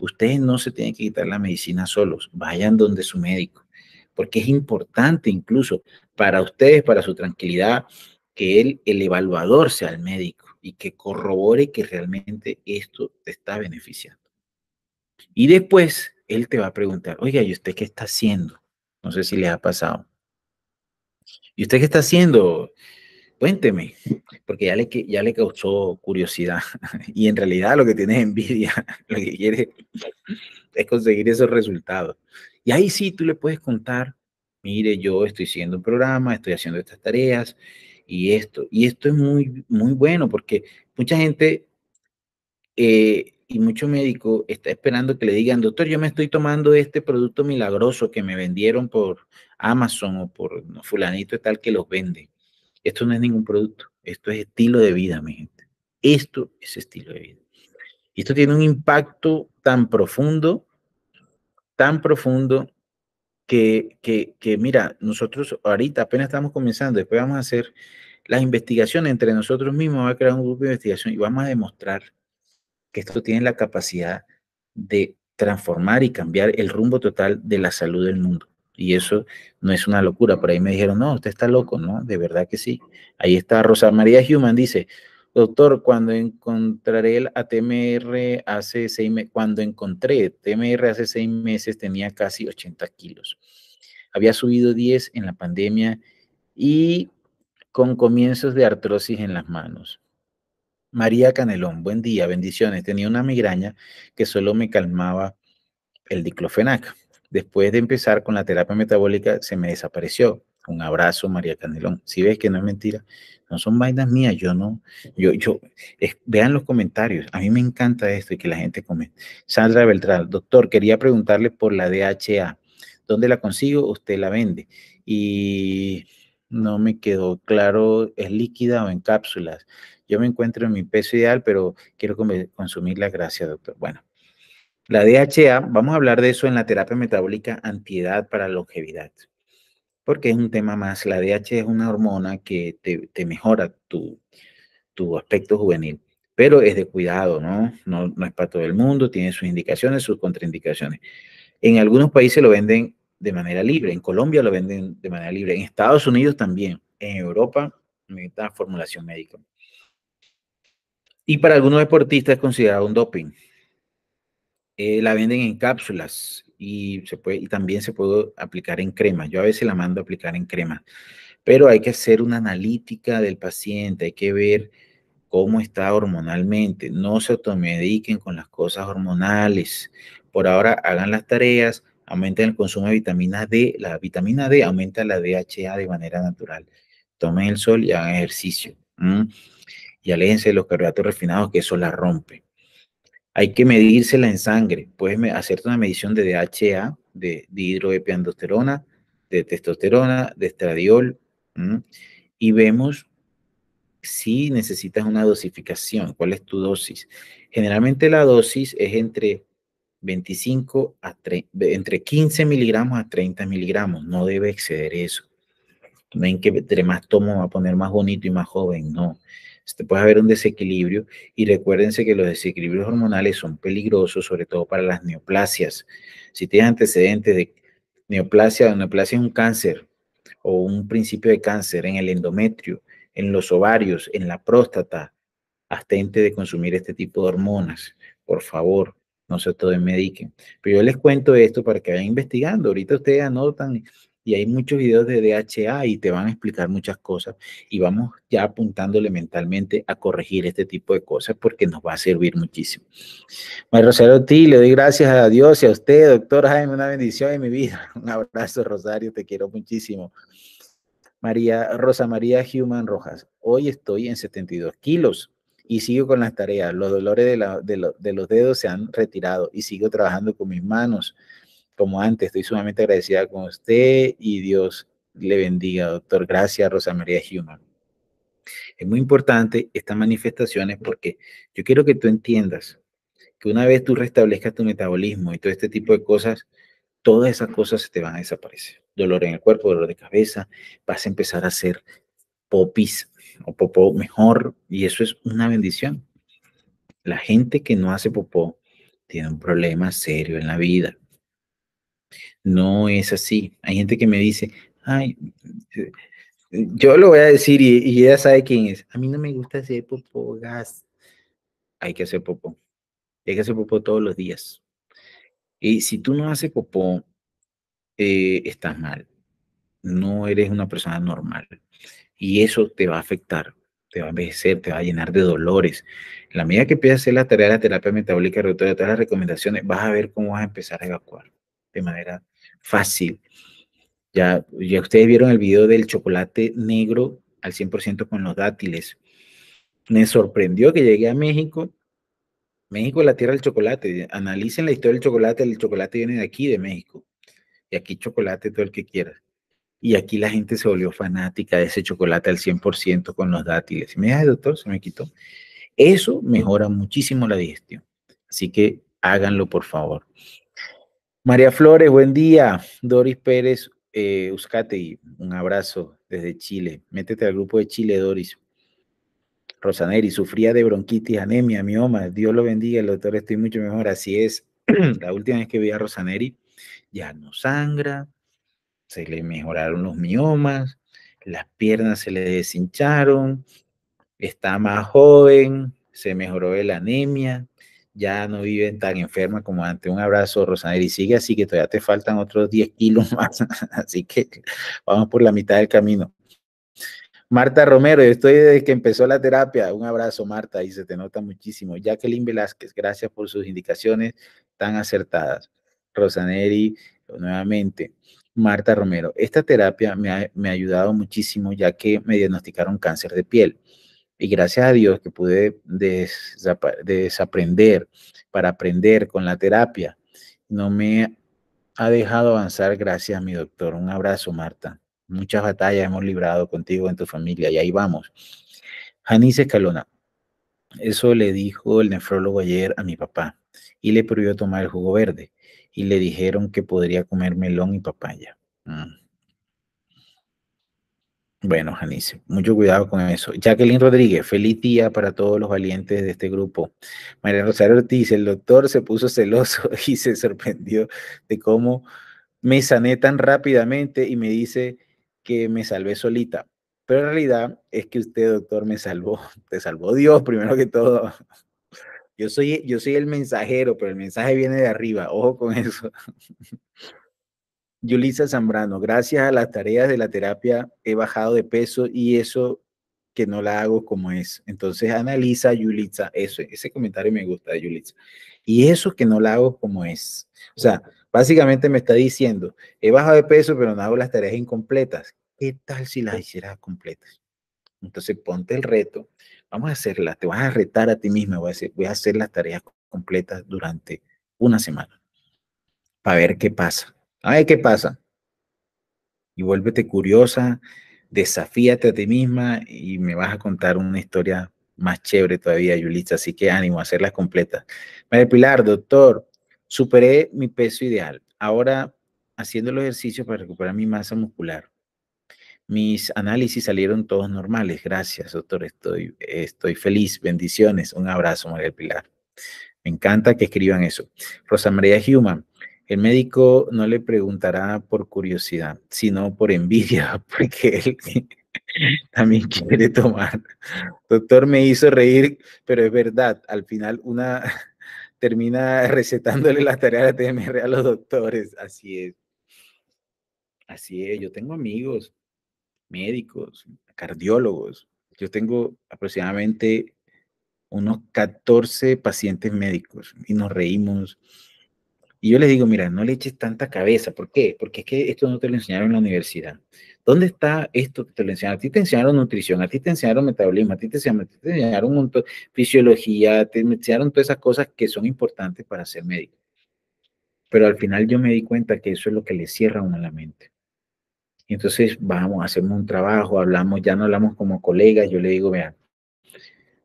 ustedes no se tienen que quitar la medicina solos. Vayan donde su médico. Porque es importante incluso para ustedes, para su tranquilidad, que él, el evaluador sea el médico y que corrobore que realmente esto te está beneficiando. Y después él te va a preguntar, oiga, ¿y usted qué está haciendo? No sé si le ha pasado. ¿Y usted qué está haciendo? Cuénteme, porque ya le, ya le causó curiosidad y en realidad lo que tiene es envidia, lo que quiere es conseguir esos resultados. Y ahí sí tú le puedes contar, mire, yo estoy siguiendo un programa, estoy haciendo estas tareas y esto. Y esto es muy, muy bueno porque mucha gente eh, y mucho médico está esperando que le digan, doctor, yo me estoy tomando este producto milagroso que me vendieron por Amazon o por fulanito tal que los vende. Esto no es ningún producto, esto es estilo de vida, mi gente. Esto es estilo de vida. Y esto tiene un impacto tan profundo, tan profundo, que, que, que mira, nosotros ahorita apenas estamos comenzando, después vamos a hacer las investigaciones entre nosotros mismos, va a crear un grupo de investigación y vamos a demostrar que esto tiene la capacidad de transformar y cambiar el rumbo total de la salud del mundo. Y eso no es una locura. Por ahí me dijeron, no, usted está loco, ¿no? De verdad que sí. Ahí está Rosa María Human, dice, doctor, cuando encontraré el ATMR hace seis meses, cuando encontré TMR hace seis meses tenía casi 80 kilos. Había subido 10 en la pandemia y con comienzos de artrosis en las manos. María Canelón, buen día, bendiciones. Tenía una migraña que solo me calmaba el diclofenac. Después de empezar con la terapia metabólica, se me desapareció. Un abrazo, María Canelón. Si ves que no es mentira, no son vainas mías, yo no, yo, yo, vean los comentarios, a mí me encanta esto y que la gente comente. Sandra Beltrán, doctor, quería preguntarle por la DHA, ¿dónde la consigo? Usted la vende. Y no me quedó claro, ¿es líquida o en cápsulas? Yo me encuentro en mi peso ideal, pero quiero consumirla. Gracias, doctor. Bueno, la DHA, vamos a hablar de eso en la terapia metabólica antiedad para longevidad, porque es un tema más. La DHA es una hormona que te, mejora tu, tu aspecto juvenil, pero es de cuidado, ¿no? ¿no? No es para todo el mundo, tiene sus indicaciones, sus contraindicaciones. En algunos países lo venden de manera libre, en Colombia lo venden de manera libre, en Estados Unidos también, en Europa necesita formulación médica. Y para algunos deportistas es considerado un doping. Eh, la venden en cápsulas y, también se puede aplicar en crema. Yo a veces la mando a aplicar en crema, pero hay que hacer una analítica del paciente, hay que ver cómo está hormonalmente. No se automediquen con las cosas hormonales. Por ahora hagan las tareas, aumenten el consumo de vitamina D. La vitamina D aumenta la DHA de manera natural. Tomen el sol y hagan ejercicio y aléjense de los carbohidratos refinados, que eso la rompe. Hay que medírsela en sangre. Puedes hacerte una medición de DHA, de dihidroepiandrosterona, de testosterona, de estradiol, y vemos si necesitas una dosificación, cuál es tu dosis. Generalmente la dosis es entre 25 a entre 15 miligramos a 30 miligramos, no debe exceder eso. Que entre más tomo va a poner más bonito y más joven, no. Este, puede haber un desequilibrio y recuérdense que los desequilibrios hormonales son peligrosos, sobre todo para las neoplasias. Si tienes antecedentes de neoplasia, neoplasia es un cáncer o un principio de cáncer en el endometrio, en los ovarios, en la próstata, abstente de consumir este tipo de hormonas, por favor, no se todo mediquen. Pero yo les cuento esto para que vayan investigando. Ahorita ustedes anotan y hay muchos videos de DHA y te van a explicar muchas cosas y vamos ya apuntándole mentalmente a corregir este tipo de cosas porque nos va a servir muchísimo. María Rosario T, le doy gracias a Dios y a usted, doctor Jaime, una bendición en mi vida. Un abrazo, Rosario, te quiero muchísimo. María Rosa María Human Rojas, hoy estoy en 72 kilos y sigo con las tareas. Los dolores de, de los dedos se han retirado y sigo trabajando con mis manos como antes. Estoy sumamente agradecida con usted y Dios le bendiga, doctor. Gracias, Rosa María Human. Es muy importante estas manifestaciones porque yo quiero que tú entiendas que una vez tú restablezcas tu metabolismo y todo este tipo de cosas, todas esas cosas se te van a desaparecer. Dolor en el cuerpo, dolor de cabeza, vas a empezar a hacer popis o popó mejor y eso es una bendición. La gente que no hace popó tiene un problema serio en la vida. No es así. Hay gente que me dice, ay, eh, yo lo voy a decir y, ella sabe quién es. A mí no me gusta hacer popó gas. Hay que hacer popó. Hay que hacer popó todos los días. Y si tú no haces popó, eh, estás mal. No eres una persona normal. Y eso te va a afectar, te va a envejecer, te va a llenar de dolores. La medida que empiezas a hacer la tarea de la terapia metabólica, todas las recomendaciones, vas a ver cómo vas a empezar a evacuar de manera fácil. Ya, ya ustedes vieron el video del chocolate negro al 100% con los dátiles. Me sorprendió que llegué a México. México es la tierra del chocolate. Analicen la historia del chocolate. El chocolate viene de aquí, de México. Y aquí chocolate todo el que quiera. Y aquí la gente se volvió fanática de ese chocolate al 100% con los dátiles. Y me dice, doctor, se me quitó. Eso mejora muchísimo la digestión. Así que háganlo, por favor. María Flores, buen día. Doris Pérez, eh, un abrazo desde Chile. Métete al grupo de Chile, Doris. Rosaneri, sufría de bronquitis, anemia, mioma. Dios lo bendiga, el doctor, estoy mucho mejor. Así es. La última vez que vi a Rosaneri, ya no sangra, se le mejoraron los miomas, las piernas se le deshincharon, está más joven, se mejoró la anemia, ya no viven tan enferma como antes. Un abrazo, Rosaneri. Sigue así que todavía te faltan otros 10 kilos más. Así que vamos por la mitad del camino. Marta Romero, yo estoy desde que empezó la terapia. Un abrazo, Marta, y se te nota muchísimo. Jacqueline Velázquez, gracias por sus indicaciones tan acertadas. Rosaneri, nuevamente. Marta Romero, esta terapia me ha, me ha ayudado muchísimo ya que me diagnosticaron cáncer de piel. Y gracias a Dios que pude desaprender para aprender con la terapia. No me ha dejado avanzar gracias a mi doctor. Un abrazo, Marta. Muchas batallas hemos librado contigo en tu familia y ahí vamos. Janice Escalona. Eso le dijo el nefrólogo ayer a mi papá y le prohibió tomar el jugo verde y le dijeron que podría comer melón y papaya. Mm. Bueno, Janice, mucho cuidado con eso. Jacqueline Rodríguez, feliz día para todos los valientes de este grupo. María Rosario Ortiz, el doctor se puso celoso y se sorprendió de cómo me sané tan rápidamente y me dice que me salvé solita. Pero en realidad es que usted, doctor, me salvó. Te salvó Dios primero que todo. Yo soy, yo soy el mensajero, pero el mensaje viene de arriba. Ojo con eso. Yulisa Zambrano, gracias a las tareas de la terapia he bajado de peso y eso que no la hago como es. Entonces analiza Yulisa eso, ese comentario me gusta de Yulisa. Y eso que no la hago como es. O sea, básicamente me está diciendo, he bajado de peso, pero no hago las tareas incompletas. ¿Qué tal si las hicieras completas? Entonces ponte el reto, vamos a hacerlas, te vas a retar a ti misma, voy a hacer, voy a hacer las tareas completas durante una semana para ver qué pasa. A ver qué pasa. Y vuélvete curiosa, desafíate a ti misma y me vas a contar una historia más chévere todavía, Yulitza. Así que ánimo a hacerlas completas. María Pilar, doctor, superé mi peso ideal. Ahora haciendo los ejercicios para recuperar mi masa muscular. Mis análisis salieron todos normales. Gracias, doctor. Estoy, estoy feliz. Bendiciones. Un abrazo, María Pilar. Me encanta que escriban eso. Rosa María Human. El médico no le preguntará por curiosidad, sino por envidia, porque él también quiere tomar. Doctor, me hizo reír, pero es verdad, al final una termina recetándole las tareas de TMR a los doctores, así es. Así es, yo tengo amigos médicos, cardiólogos, yo tengo aproximadamente unos 14 pacientes médicos y nos reímos y yo les digo, mira, no le eches tanta cabeza. ¿Por qué? Porque es que esto no te lo enseñaron en la universidad. ¿Dónde está esto que te lo enseñaron? A ti te enseñaron nutrición, a ti te enseñaron metabolismo, a ti te enseñaron, un montón fisiología, te enseñaron todas esas cosas que son importantes para ser médico. Pero al final yo me di cuenta que eso es lo que le cierra a uno la mente. Entonces vamos, hacemos un trabajo, hablamos, ya no hablamos como colegas, yo le digo, vean,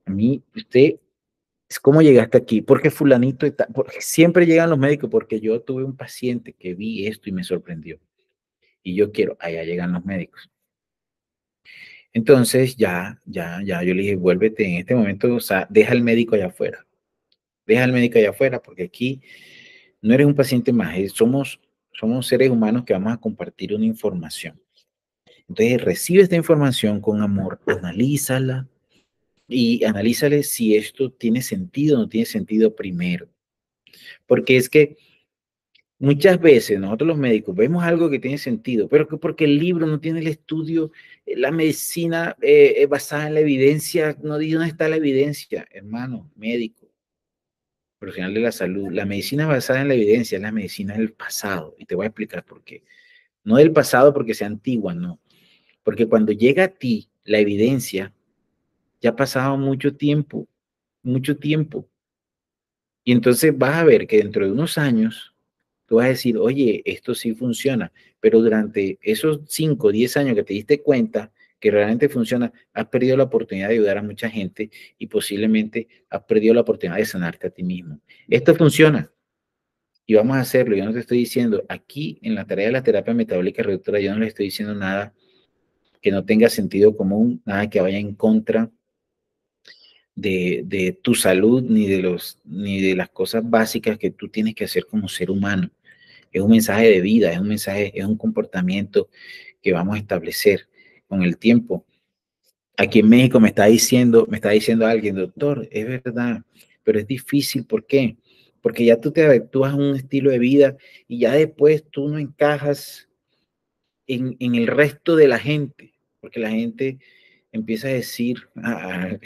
a mí usted ¿Cómo llegaste aquí? Porque fulanito, porque siempre llegan los médicos, porque yo tuve un paciente que vi esto y me sorprendió. Y yo quiero, allá llegan los médicos. Entonces ya, ya, ya, yo le dije, vuélvete en este momento, o sea, deja al médico allá afuera. Deja al médico allá afuera, porque aquí no eres un paciente más, somos, somos seres humanos que vamos a compartir una información. Entonces recibe esta información con amor, analízala, y analízale si esto tiene sentido o no tiene sentido primero. Porque es que muchas veces nosotros los médicos vemos algo que tiene sentido, pero que porque el libro no tiene el estudio, eh, la medicina eh, basada en la evidencia, no dice dónde está la evidencia, hermano, médico, profesional de la salud. La medicina basada en la evidencia es la medicina del pasado, y te voy a explicar por qué. No del pasado porque sea antigua, no. Porque cuando llega a ti la evidencia, ya ha pasado mucho tiempo, mucho tiempo. Y entonces vas a ver que dentro de unos años, tú vas a decir, oye, esto sí funciona, pero durante esos 5 o 10 años que te diste cuenta que realmente funciona, has perdido la oportunidad de ayudar a mucha gente y posiblemente has perdido la oportunidad de sanarte a ti mismo. Esto funciona. y vamos a hacerlo. Yo no te estoy diciendo, aquí en la tarea de la terapia metabólica reductora, yo no le estoy diciendo nada que no tenga sentido común, nada que vaya en contra de, de, tu salud ni de, los, ni de las cosas básicas que tú tienes que hacer como ser humano. Es un mensaje de vida, es un mensaje, es un comportamiento que vamos a establecer con el tiempo. Aquí en México me está diciendo, me está diciendo alguien, doctor, es verdad, pero es difícil, ¿por qué? porque ya tú te habitúas a un estilo de vida y ya después tú no encajas en, en el resto de la gente, porque la gente empieza a decir, ah,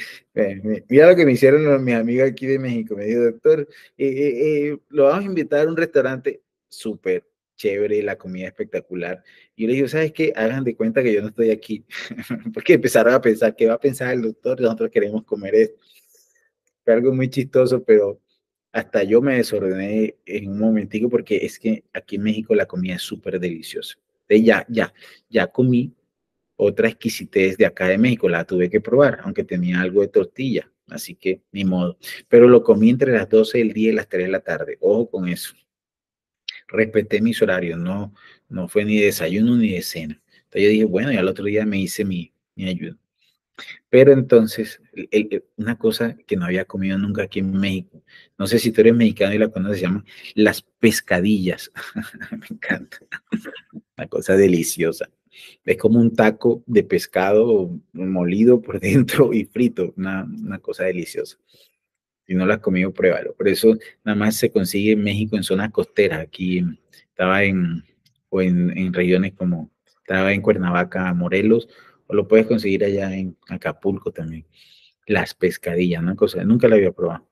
mira lo que me hicieron mis amigas aquí de México, me dijo, doctor, eh, eh, eh, lo vamos a invitar a un restaurante súper chévere, la comida espectacular. Y yo le digo, ¿sabes qué? Hagan de cuenta que yo no estoy aquí, porque empezaron a pensar, ¿qué va a pensar el doctor? Nosotros queremos comer esto. Fue algo muy chistoso, pero hasta yo me desordené en un momentico porque es que aquí en México la comida es súper deliciosa. ya, ya, ya comí otra exquisitez de acá de México, la tuve que probar, aunque tenía algo de tortilla, así que ni modo. Pero lo comí entre las 12 del día y las 3 de la tarde, ojo con eso. Respeté mis horarios, no, no fue ni desayuno ni de cena. Entonces yo dije, bueno, y al otro día me hice mi, mi ayuno. Pero entonces, una cosa que no había comido nunca aquí en México, no sé si tú eres mexicano y la conoces, se llama las pescadillas. Me encanta. Una cosa deliciosa. Es como un taco de pescado molido por dentro y frito, una, una cosa deliciosa. Si no lo has comido, pruébalo. Por eso nada más se consigue en México en zonas costeras. Aquí estaba en, o en, en regiones como, estaba en Cuernavaca, Morelos, lo puedes conseguir allá en Acapulco también. Las pescadillas, una cosa, nunca la había probado.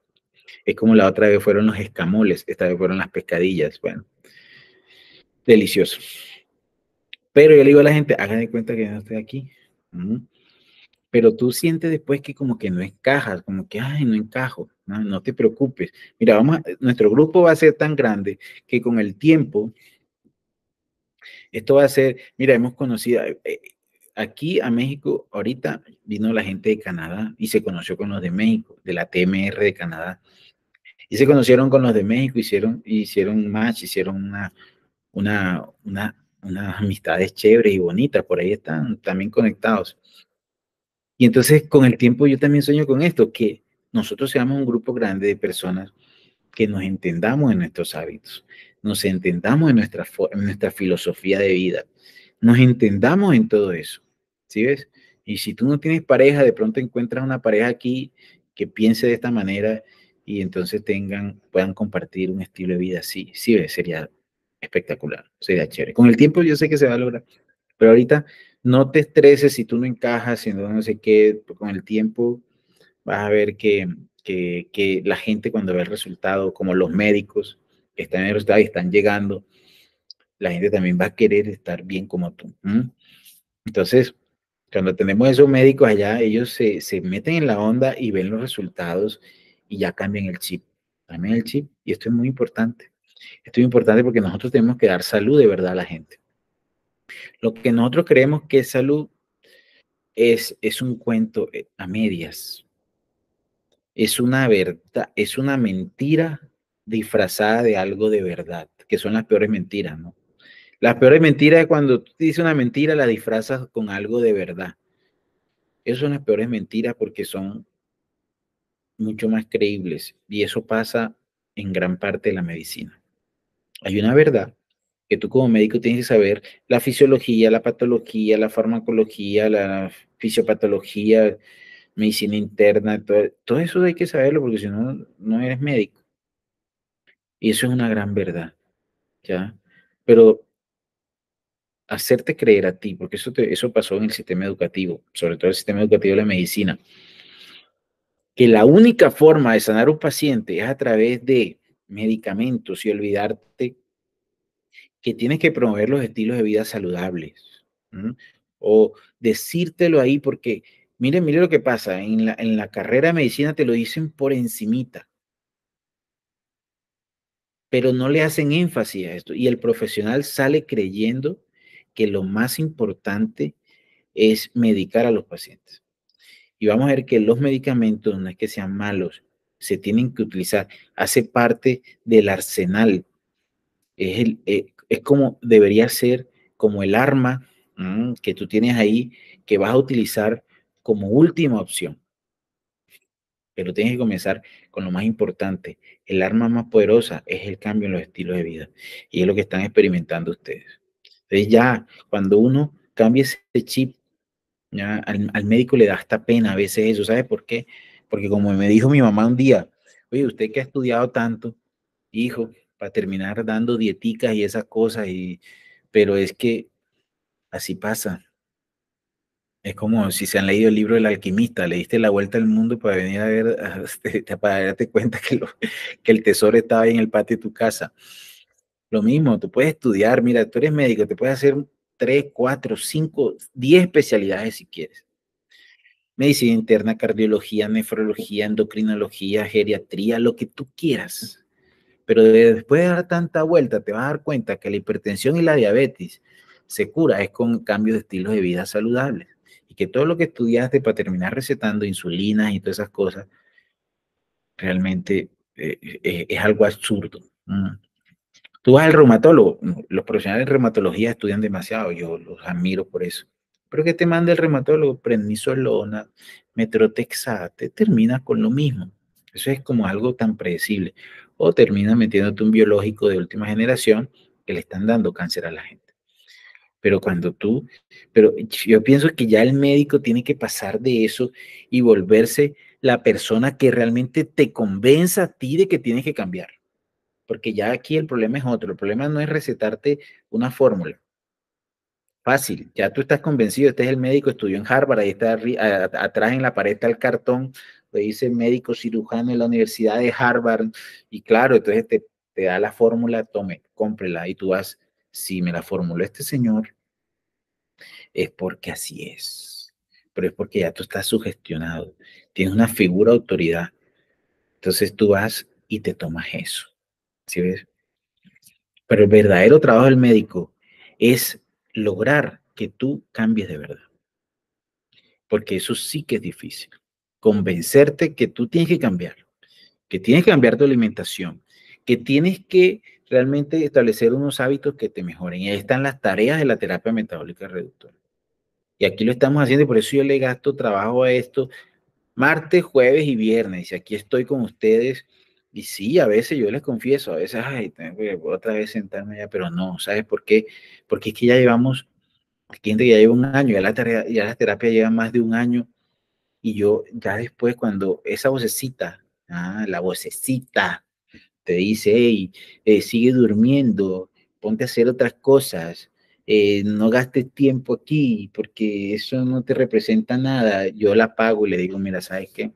Es como la otra vez fueron los escamoles, esta vez fueron las pescadillas. Bueno, delicioso. Pero yo le digo a la gente, hagan de cuenta que no estoy aquí. Pero tú sientes después que como que no encajas, como que, ay, no encajo. No, no te preocupes. Mira, vamos nuestro grupo va a ser tan grande que con el tiempo, esto va a ser, mira, hemos conocido, eh, aquí a México, ahorita vino la gente de Canadá y se conoció con los de México, de la TMR de Canadá. Y se conocieron con los de México, hicieron, hicieron match, hicieron una, una, una, unas amistades chéveres y bonitas, por ahí están también conectados. Y entonces con el tiempo yo también sueño con esto, que nosotros seamos un grupo grande de personas que nos entendamos en nuestros hábitos, nos entendamos en nuestra, nuestra filosofía de vida, nos entendamos en todo eso. ¿Sí ves? Y si tú no tienes pareja, de pronto encuentras una pareja aquí que piense de esta manera y entonces tengan, puedan compartir un estilo de vida así. Sí, ves, sería espectacular, sería chévere. Con el tiempo yo sé que se va a lograr, pero ahorita no te estreses si tú no encajas, si no, sé qué, con el tiempo vas a ver que, que, que, la gente cuando ve el resultado, como los médicos que están en el resultado y están llegando, la gente también va a querer estar bien como tú. Entonces, cuando tenemos esos médicos allá, ellos se, se, meten en la onda y ven los resultados y ya cambian el chip. Cambian el chip y esto es muy importante. Esto es importante porque nosotros tenemos que dar salud de verdad a la gente. Lo que nosotros creemos que es salud es, es un cuento eh, a medias. Es una verdad, es una mentira disfrazada de algo de verdad, que son las peores mentiras, ¿no? Las peores mentiras es cuando tú dices una mentira, la disfrazas con algo de verdad. Esas son las peores mentiras porque son mucho más creíbles y eso pasa en gran parte de la medicina. Hay una verdad que tú como médico tienes que saber la fisiología, la patología, la farmacología, la fisiopatología, medicina interna, todo, todo eso hay que saberlo porque si no, no eres médico. Y eso es una gran verdad, ¿ya? Pero hacerte creer a ti, porque eso, eso pasó en el sistema educativo, sobre todo el sistema educativo de la medicina, que la única forma de sanar un paciente es a través de medicamentos y olvidarte que tienes que promover los estilos de vida saludables. O decírtelo ahí porque, mire, mire lo que pasa, en la, en la carrera de medicina te lo dicen por encimita pero no le hacen énfasis a esto y el profesional sale creyendo que lo más importante es medicar a los pacientes. Y vamos a ver que los medicamentos no es que sean malos, se tienen que utilizar, hace parte del arsenal Es, el, eh, es como debería ser como el arma mm, que tú tienes ahí que vas a utilizar como última opción. Pero tienes que comenzar con lo más importante. El arma más poderosa es el cambio en los estilos de vida. Y es lo que están experimentando ustedes. Entonces ya cuando uno cambia ese chip, ya al, al médico le da hasta pena a veces eso. ¿Sabe por qué? Porque como me dijo mi mamá un día, oye, usted que ha estudiado tanto, hijo, para terminar dando dieticas y esas cosas, y, pero es que así pasa. Es como si se han leído el libro del alquimista, le diste la vuelta al mundo para venir a ver, para darte cuenta que, que el tesoro estaba en el patio de tu casa. Lo mismo, tú puedes estudiar, mira, tú eres médico, te puedes hacer tres, cuatro, cinco, diez especialidades si quieres. Medicina interna, cardiología, nefrología, endocrinología, geriatría, lo que tú quieras. Pero después de dar tanta vuelta, te vas a dar cuenta que la hipertensión y la diabetes se cura es con cambios de estilos de vida saludables. Y que todo lo que estudiaste para terminar recetando insulinas y todas esas cosas, realmente eh, eh, es algo absurdo. Tú vas al reumatólogo, los profesionales de reumatología estudian demasiado, yo los admiro por eso. Pero que te manda el reumatólogo, prednisolona, metrotexate, termina con lo mismo. Eso es como algo tan predecible. O termina metiéndote un biológico de última generación que le están dando cáncer a la gente. Pero cuando tú, pero yo pienso que ya el médico tiene que pasar de eso y volverse la persona que realmente te convenza a ti de que tienes que cambiar. Porque ya aquí el problema es otro. El problema no es recetarte una fórmula. Fácil, ya tú estás convencido, este es el médico, estudió en Harvard, ahí está atrás en la pared está el cartón, le dice médico cirujano en la Universidad de Harvard, y claro, entonces te, te da la fórmula, tome, cómprela, y tú vas, si me la formuló este señor, es porque así es, pero es porque ya tú estás sugestionado, tienes una figura autoridad, entonces tú vas y te tomas eso, ¿sí ves? Pero el verdadero trabajo del médico es lograr que tú cambies de verdad, porque eso sí que es difícil, convencerte que tú tienes que cambiar, que tienes que cambiar tu alimentación, que tienes que realmente establecer unos hábitos que te mejoren. Y ahí están las tareas de la terapia metabólica reductora. Y aquí lo estamos haciendo y por eso yo le gasto trabajo a esto martes, jueves y viernes. Y aquí estoy con ustedes. Y sí, a veces yo les confieso, a veces, ay, tengo que otra vez sentarme allá, pero no, ¿sabes por qué? Porque es que ya llevamos, gente ya lleva un año, ya la, tarea, ya la terapia lleva más de un año. Y yo ya después, cuando esa vocecita, ah, la vocecita, te dice, hey, eh, sigue durmiendo, ponte a hacer otras cosas, eh, no gastes tiempo aquí porque eso no te representa nada. Yo la pago y le digo, mira, ¿sabes qué?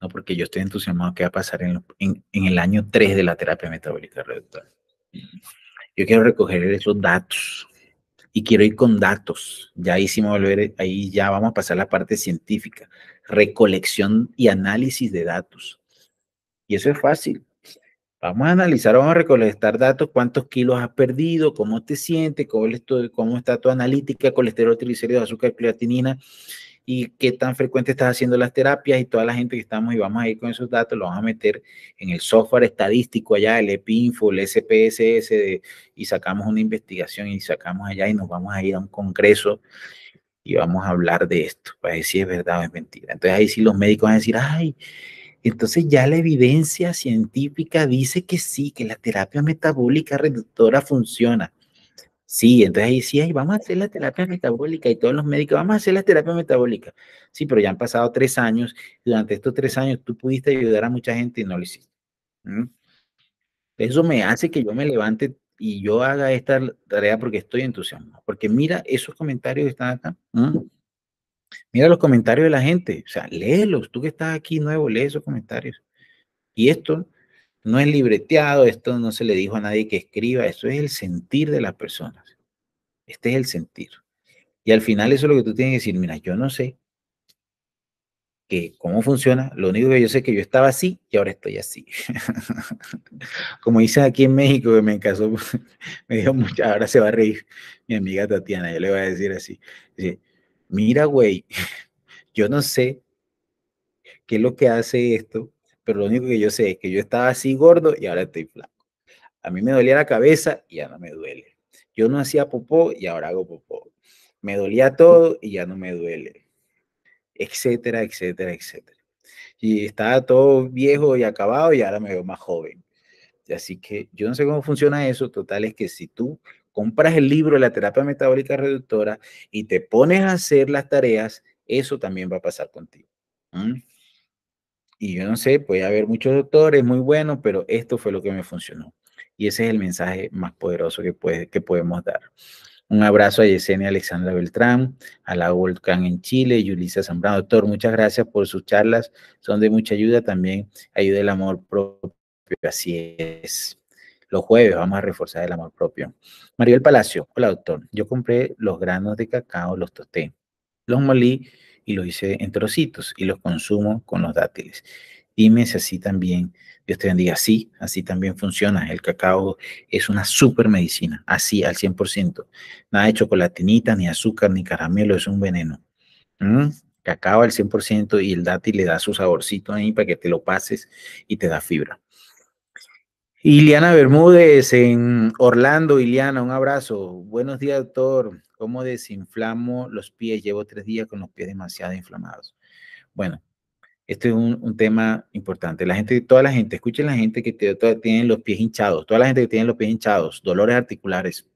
No, porque yo estoy entusiasmado que va a pasar en, el año 3 de la terapia metabólica reductora. Yo quiero recoger esos datos y quiero ir con datos. Ya ahí sí volver, ahí ya vamos a pasar a la parte científica, recolección y análisis de datos. Y eso es fácil. Vamos a analizar, vamos a recolectar datos, cuántos kilos has perdido, cómo te sientes, cómo, cómo está tu analítica, colesterol, triglicéridos, azúcar, creatinina y qué tan frecuente estás haciendo las terapias y toda la gente que estamos y vamos a ir con esos datos, lo vamos a meter en el software estadístico allá, el EPINFO, el SPSS, y sacamos una investigación y sacamos allá y nos vamos a ir a un congreso y vamos a hablar de esto, para ver si es verdad o es mentira. Entonces ahí sí los médicos van a decir, ay, entonces ya la evidencia científica dice que sí, que la terapia metabólica reductora funciona. Sí, entonces ahí sí, vamos a hacer la terapia metabólica y todos los médicos, vamos a hacer la terapia metabólica. Sí, pero ya han pasado tres años durante estos tres años tú pudiste ayudar a mucha gente y no lo hiciste. Eso me hace que yo me levante y yo haga esta tarea porque estoy entusiasmado. Porque mira esos comentarios que están acá. Mira los comentarios de la gente, o sea, léelos, tú que estás aquí nuevo, lee esos comentarios. Y esto no es libreteado, esto no se le dijo a nadie que escriba, eso es el sentir de las personas. Este es el sentir. Y al final eso es lo que tú tienes que decir, mira, yo no sé que cómo funciona, lo único que yo sé es que yo estaba así y ahora estoy así. Como dicen aquí en México, que me casó, me dijo mucho, ahora se va a reír mi amiga Tatiana, yo le voy a decir así. Dice, mira, güey, yo no sé qué es lo que hace esto, pero lo único que yo sé es que yo estaba así gordo y ahora estoy flaco. A mí me dolía la cabeza y ya no me duele. Yo no hacía popó y ahora hago popó. Me dolía todo y ya no me duele. Etcétera, etcétera, etcétera. Y estaba todo viejo y acabado y ahora me veo más joven. Así que yo no sé cómo funciona eso. Total es que si tú compras el libro de la terapia metabólica reductora y te pones a hacer las tareas, eso también va a pasar contigo. Y yo no sé, puede haber muchos doctores muy buenos, pero esto fue lo que me funcionó. Y ese es el mensaje más poderoso que, puede, que podemos dar. Un abrazo a Yesenia Alexandra Beltrán, a la Volcán en Chile, Yulisa Zambrano. Doctor, muchas gracias por sus charlas, son de mucha ayuda. También ayuda el amor propio, así es. Los jueves vamos a reforzar el amor propio. Maribel Palacio, hola doctor, yo compré los granos de cacao, los tosté, los molí y los hice en trocitos y los consumo con los dátiles. Dime si así también, Dios te bendiga, sí, así también funciona. El cacao es una super medicina, así al 100%. Nada de chocolatinita, ni azúcar, ni caramelo, es un veneno. ¿Mm? Cacao al 100% y el dátil le da su saborcito ahí para que te lo pases y te da fibra. Iliana Bermúdez en Orlando, Iliana, un abrazo. Buenos días, doctor. ¿Cómo desinflamo los pies? Llevo tres días con los pies demasiado inflamados. Bueno, este es un, tema importante. La gente, toda la gente, escuchen la gente que tiene los pies hinchados, toda la gente que tiene los pies hinchados, dolores articulares.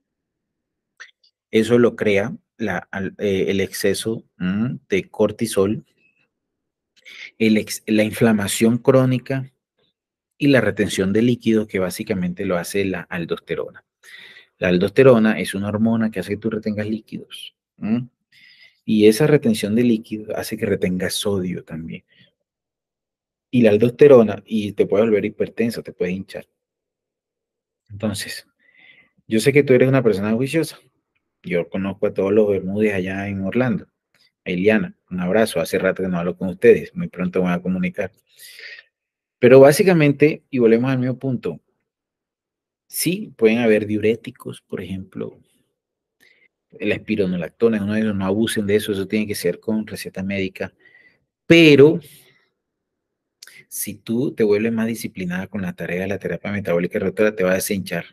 Eso lo crea eh, el exceso mm, de cortisol, la inflamación crónica y la retención de líquidos que básicamente lo hace la aldosterona. La aldosterona es una hormona que hace que tú retengas líquidos. Y esa retención de líquidos hace que retengas sodio también. Y la aldosterona, y te puede volver hipertenso, te puede hinchar. Entonces, yo sé que tú eres una persona juiciosa. Yo conozco a todos los Bermúdez allá en Orlando. A Iliana, un abrazo. Hace rato que no hablo con ustedes. Muy pronto voy a comunicar. Pero básicamente, y volvemos al mismo punto, sí pueden haber diuréticos, por ejemplo, la espironolactona ellos, no abusen de eso, eso tiene que ser con receta médica, pero si tú te vuelves más disciplinada con la tarea de la terapia metabólica reductora, te va a deshinchar,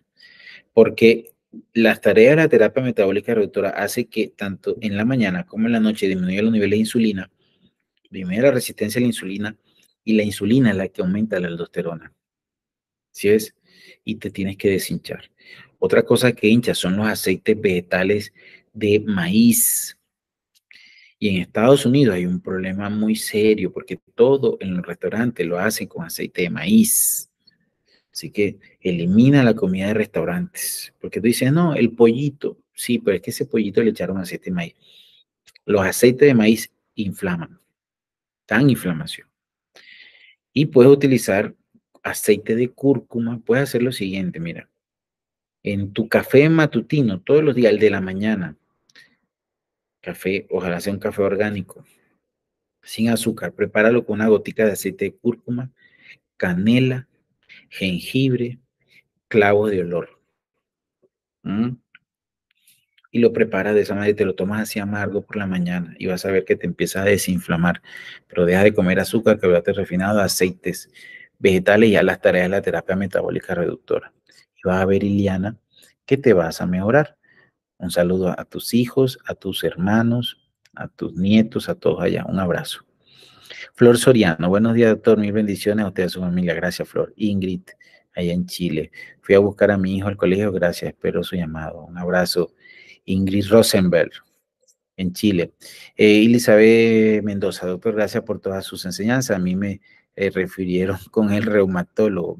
porque las tareas de la terapia metabólica reductora hace que tanto en la mañana como en la noche disminuya los niveles de insulina, disminuya la resistencia a la insulina, y la insulina es la que aumenta la aldosterona. ¿Sí es? Y te tienes que deshinchar. Otra cosa que hincha son los aceites vegetales de maíz. Y en Estados Unidos hay un problema muy serio porque todo en los restaurantes lo hacen con aceite de maíz. Así que elimina la comida de restaurantes. Porque tú dices, no, el pollito. Sí, pero es que ese pollito le echaron aceite de maíz. Los aceites de maíz inflaman. Dan inflamación. Y puedes utilizar aceite de cúrcuma. Puedes hacer lo siguiente, mira. En tu café matutino, todos los días, el de la mañana, café, ojalá sea un café orgánico, sin azúcar, prepáralo con una gotica de aceite de cúrcuma, canela, jengibre, clavo de olor. Y lo preparas de esa manera y te lo tomas así amargo por la mañana y vas a ver que te empieza a desinflamar. Pero deja de comer azúcar, carbohidratos refinados, aceites vegetales y a las tareas de la terapia metabólica reductora. Y vas a ver, Iliana, que te vas a mejorar. Un saludo a tus hijos, a tus hermanos, a tus nietos, a todos allá. Un abrazo. Flor Soriano, buenos días, doctor. Mil bendiciones a usted y a su familia. Gracias, Flor. Ingrid, allá en Chile. Fui a buscar a mi hijo al colegio. Gracias. Espero su llamado. Un abrazo. Ingrid Rosenberg, en Chile. Eh, Elizabeth Mendoza, doctor, gracias por todas sus enseñanzas. A mí me eh, refirieron con el reumatólogo.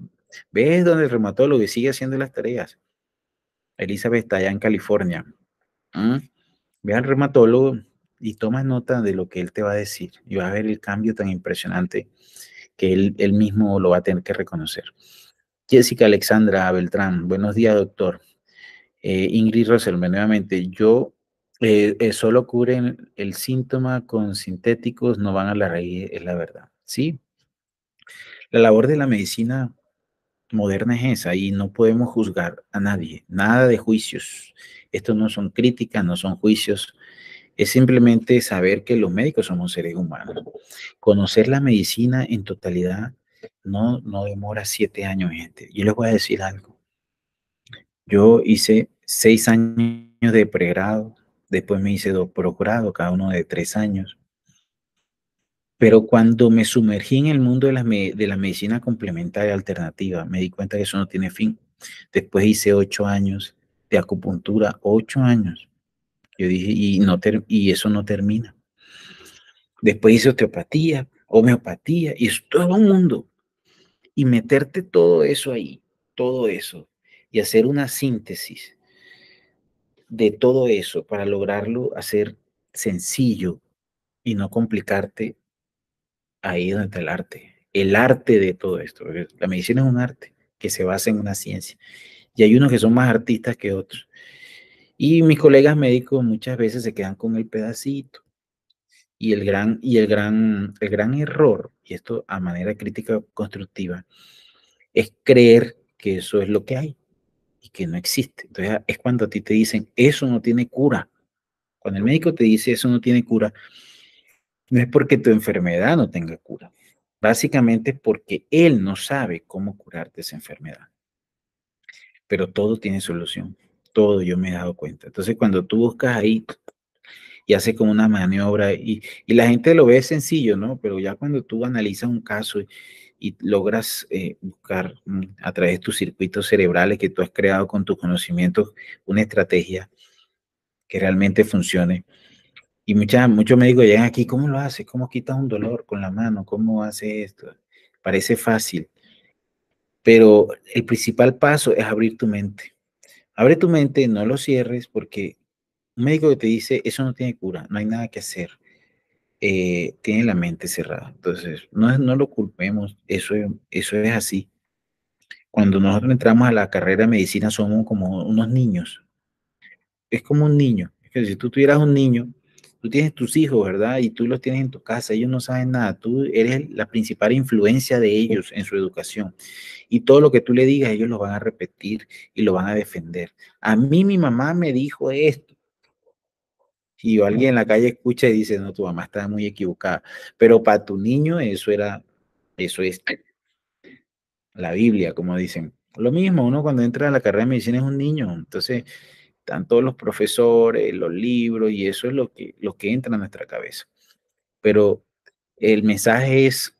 ¿Ves donde el reumatólogo sigue haciendo las tareas? Elizabeth está allá en California. ¿Mm? Ve al reumatólogo y toma nota de lo que él te va a decir y va a ver el cambio tan impresionante que él, él mismo lo va a tener que reconocer. Jessica Alexandra Beltrán, buenos días, doctor. Eh, Ingrid Roselme, nuevamente, yo eh, eh, solo cubren el síntoma con sintéticos, no van a la raíz, es la verdad. Sí. La labor de la medicina moderna es esa y no podemos juzgar a nadie, nada de juicios. Estos no son críticas, no son juicios, es simplemente saber que los médicos somos seres humanos. Conocer la medicina en totalidad no, no demora siete años, gente. Yo les voy a decir algo Yo hice seis años de pregrado, después me hice dos posgrados, cada uno de tres años. Pero cuando me sumergí en el mundo de la, de la medicina complementaria alternativa, me di cuenta que eso no tiene fin. Después hice ocho años de acupuntura, ocho años. Yo dije, y, no y eso no termina. Después hice osteopatía, homeopatía, y es todo un mundo. Y meterte todo eso ahí, todo eso, y hacer una síntesis de todo eso para lograrlo hacer sencillo y no complicarte, ahí donde está el arte. El arte de todo esto. La medicina es un arte que se basa en una ciencia. Y hay unos que son más artistas que otros. Y mis colegas médicos muchas veces se quedan con el pedacito. Y el gran, y el gran, el gran error, y esto a manera crítica constructiva, es creer que eso es lo que hay y que no existe. Entonces es cuando a ti te dicen, eso no tiene cura. Cuando el médico te dice eso no tiene cura, no es porque tu enfermedad no tenga cura. Básicamente porque él no sabe cómo curarte esa enfermedad. Pero todo tiene solución. Todo yo me he dado cuenta. Entonces cuando tú buscas ahí y haces como una maniobra y, la gente lo ve sencillo, ¿no? Pero ya cuando tú analizas un caso y, y logras eh, buscar mm, a través de tus circuitos cerebrales que tú has creado con tus conocimientos una estrategia que realmente funcione. Y muchas, muchos médicos llegan aquí, ¿cómo lo haces? ¿Cómo quitas un dolor con la mano? ¿Cómo hace esto? Parece fácil, pero el principal paso es abrir tu mente. Abre tu mente, no lo cierres porque un médico que te dice, eso no tiene cura, no hay nada que hacer eh, tiene la mente cerrada. Entonces, no, no lo culpemos, eso, eso es así. Cuando nosotros entramos a la carrera de medicina somos como unos niños. Es como un niño. Es que si tú tuvieras un niño, tú tienes tus hijos, ¿verdad? Y tú los tienes en tu casa, ellos no saben nada. Tú eres la principal influencia de ellos en su educación. Y todo lo que tú le digas, ellos lo van a repetir y lo van a defender. A mí mi mamá me dijo esto y alguien en la calle escucha y dice, no, tu mamá está muy equivocada. Pero para tu niño eso era, eso es la Biblia, como dicen. Lo mismo, uno cuando entra a la carrera de medicina es un niño, entonces están todos los profesores, los libros, y eso es lo que, lo que entra a nuestra cabeza. Pero el mensaje es,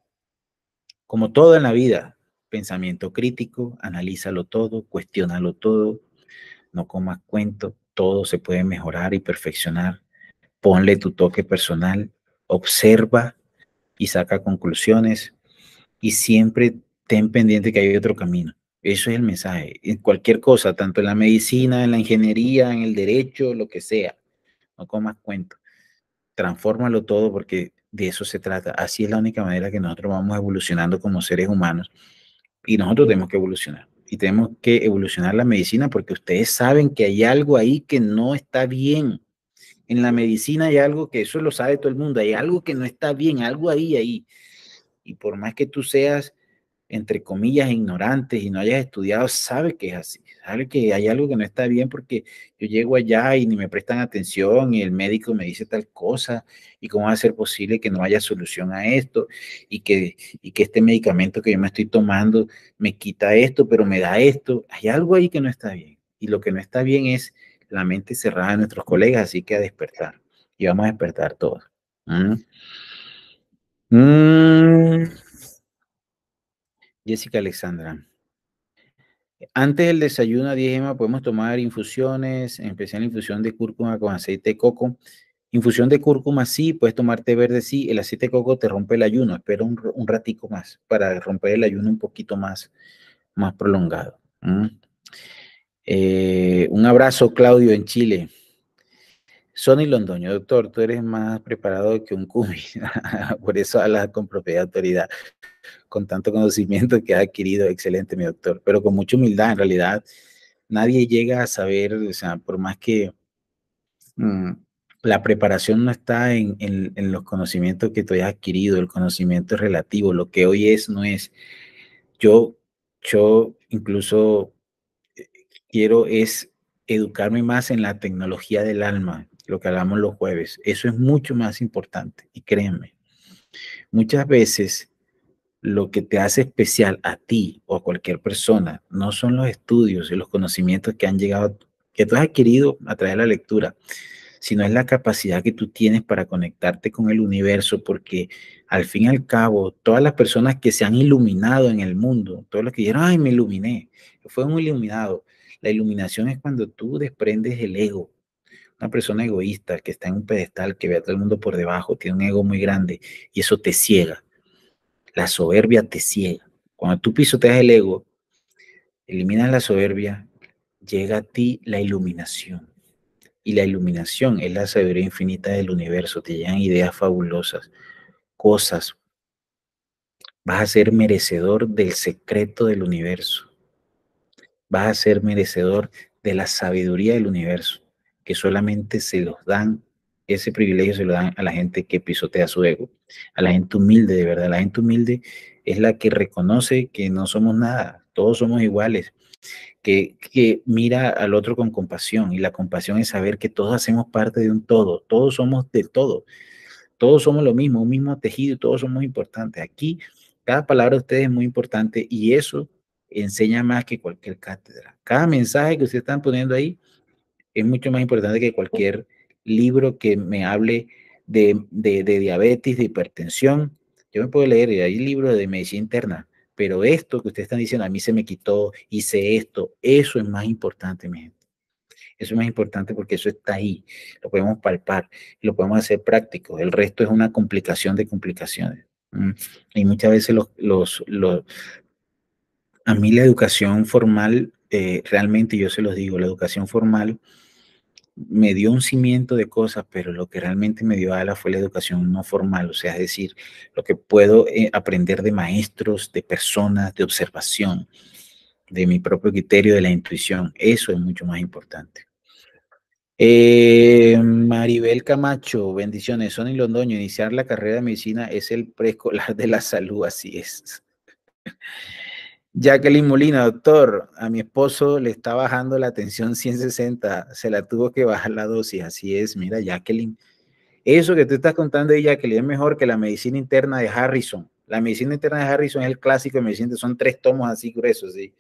como todo en la vida, pensamiento crítico, analízalo todo, cuestiónalo todo, no comas cuento, todo se puede mejorar y perfeccionar ponle tu toque personal, observa y saca conclusiones y siempre ten pendiente que hay otro camino. Eso es el mensaje. En cualquier cosa, tanto en la medicina, en la ingeniería, en el derecho, lo que sea. No comas cuento. Transfórmalo todo porque de eso se trata. Así es la única manera que nosotros vamos evolucionando como seres humanos. Y nosotros tenemos que evolucionar. Y tenemos que evolucionar la medicina porque ustedes saben que hay algo ahí que no está bien en la medicina hay algo que eso lo sabe todo el mundo, hay algo que no está bien, algo ahí, ahí. Y por más que tú seas, entre comillas, ignorante y no hayas estudiado, sabe que es así, sabe que hay algo que no está bien porque yo llego allá y ni me prestan atención y el médico me dice tal cosa y cómo va a ser posible que no haya solución a esto y que, y que este medicamento que yo me estoy tomando me quita esto, pero me da esto. Hay algo ahí que no está bien. Y lo que no está bien es la mente cerrada de nuestros colegas, así que a despertar. Y vamos a despertar todos. Jessica Alexandra. Antes del desayuno a 10 podemos tomar infusiones, en especial infusión de cúrcuma con aceite de coco. Infusión de cúrcuma sí, puedes tomar té verde sí, el aceite de coco te rompe el ayuno, espera un, un ratico más para romper el ayuno un poquito más, más prolongado. Eh, un abrazo, Claudio, en Chile. Sonny Londoño, doctor, tú eres más preparado que un cumi, por eso hablas con propiedad de autoridad, con tanto conocimiento que ha adquirido, excelente, mi doctor, pero con mucha humildad, en realidad, nadie llega a saber, o sea, por más que mm, la preparación no está en, en, los conocimientos que tú hayas adquirido, el conocimiento es relativo, lo que hoy es, no es. Yo, yo incluso quiero es educarme más en la tecnología del alma, lo que hablamos los jueves. Eso es mucho más importante y créanme, muchas veces lo que te hace especial a ti o a cualquier persona no son los estudios y los conocimientos que han llegado, que tú has adquirido a través de la lectura, sino es la capacidad que tú tienes para conectarte con el universo, porque al fin y al cabo, todas las personas que se han iluminado en el mundo, todos los que dijeron, ay, me iluminé, fue un iluminado. La iluminación es cuando tú desprendes el ego. Una persona egoísta que está en un pedestal, que ve a todo el mundo por debajo, tiene un ego muy grande y eso te ciega la soberbia te ciega. Cuando tú pisoteas el ego, eliminas la soberbia, llega a ti la iluminación. Y la iluminación es la sabiduría infinita del universo. Te llegan ideas fabulosas, cosas. Vas a ser merecedor del secreto del universo. Vas a ser merecedor de la sabiduría del universo, que solamente se los dan ese privilegio se lo dan a la gente que pisotea su ego, a la gente humilde, de verdad. La gente humilde es la que reconoce que no somos nada, todos somos iguales, que, que mira al otro con compasión. Y la compasión es saber que todos hacemos parte de un todo, todos somos de todo, todos somos lo mismo, un mismo tejido, todos somos importantes. Aquí, cada palabra de ustedes es muy importante y eso enseña más que cualquier cátedra. Cada mensaje que ustedes están poniendo ahí es mucho más importante que cualquier libro que me hable de, de, diabetes, de hipertensión. Yo me puedo leer, hay libros de medicina interna, pero esto que ustedes están diciendo, a mí se me quitó, hice esto, eso es más importante, mi gente. Eso es más importante porque eso está ahí, lo podemos palpar, lo podemos hacer práctico. El resto es una complicación de complicaciones. Y muchas veces los, los, los a mí la educación formal, eh, realmente yo se los digo, la educación formal me dio un cimiento de cosas, pero lo que realmente me dio ala fue la educación no formal, o sea, es decir, lo que puedo eh, aprender de maestros, de personas, de observación, de mi propio criterio, de la intuición. Eso es mucho más importante. Eh, Maribel Camacho, bendiciones. Sonny Londoño, iniciar la carrera de medicina es el preescolar de la salud, así es. Jacqueline Molina, doctor, a mi esposo le está bajando la tensión 160, se la tuvo que bajar la dosis, así es, mira Jacqueline. Eso que tú estás contando de Jacqueline es mejor que la medicina interna de Harrison. La medicina interna de Harrison es el clásico de medicina, son tres tomos así gruesos, ¿sí?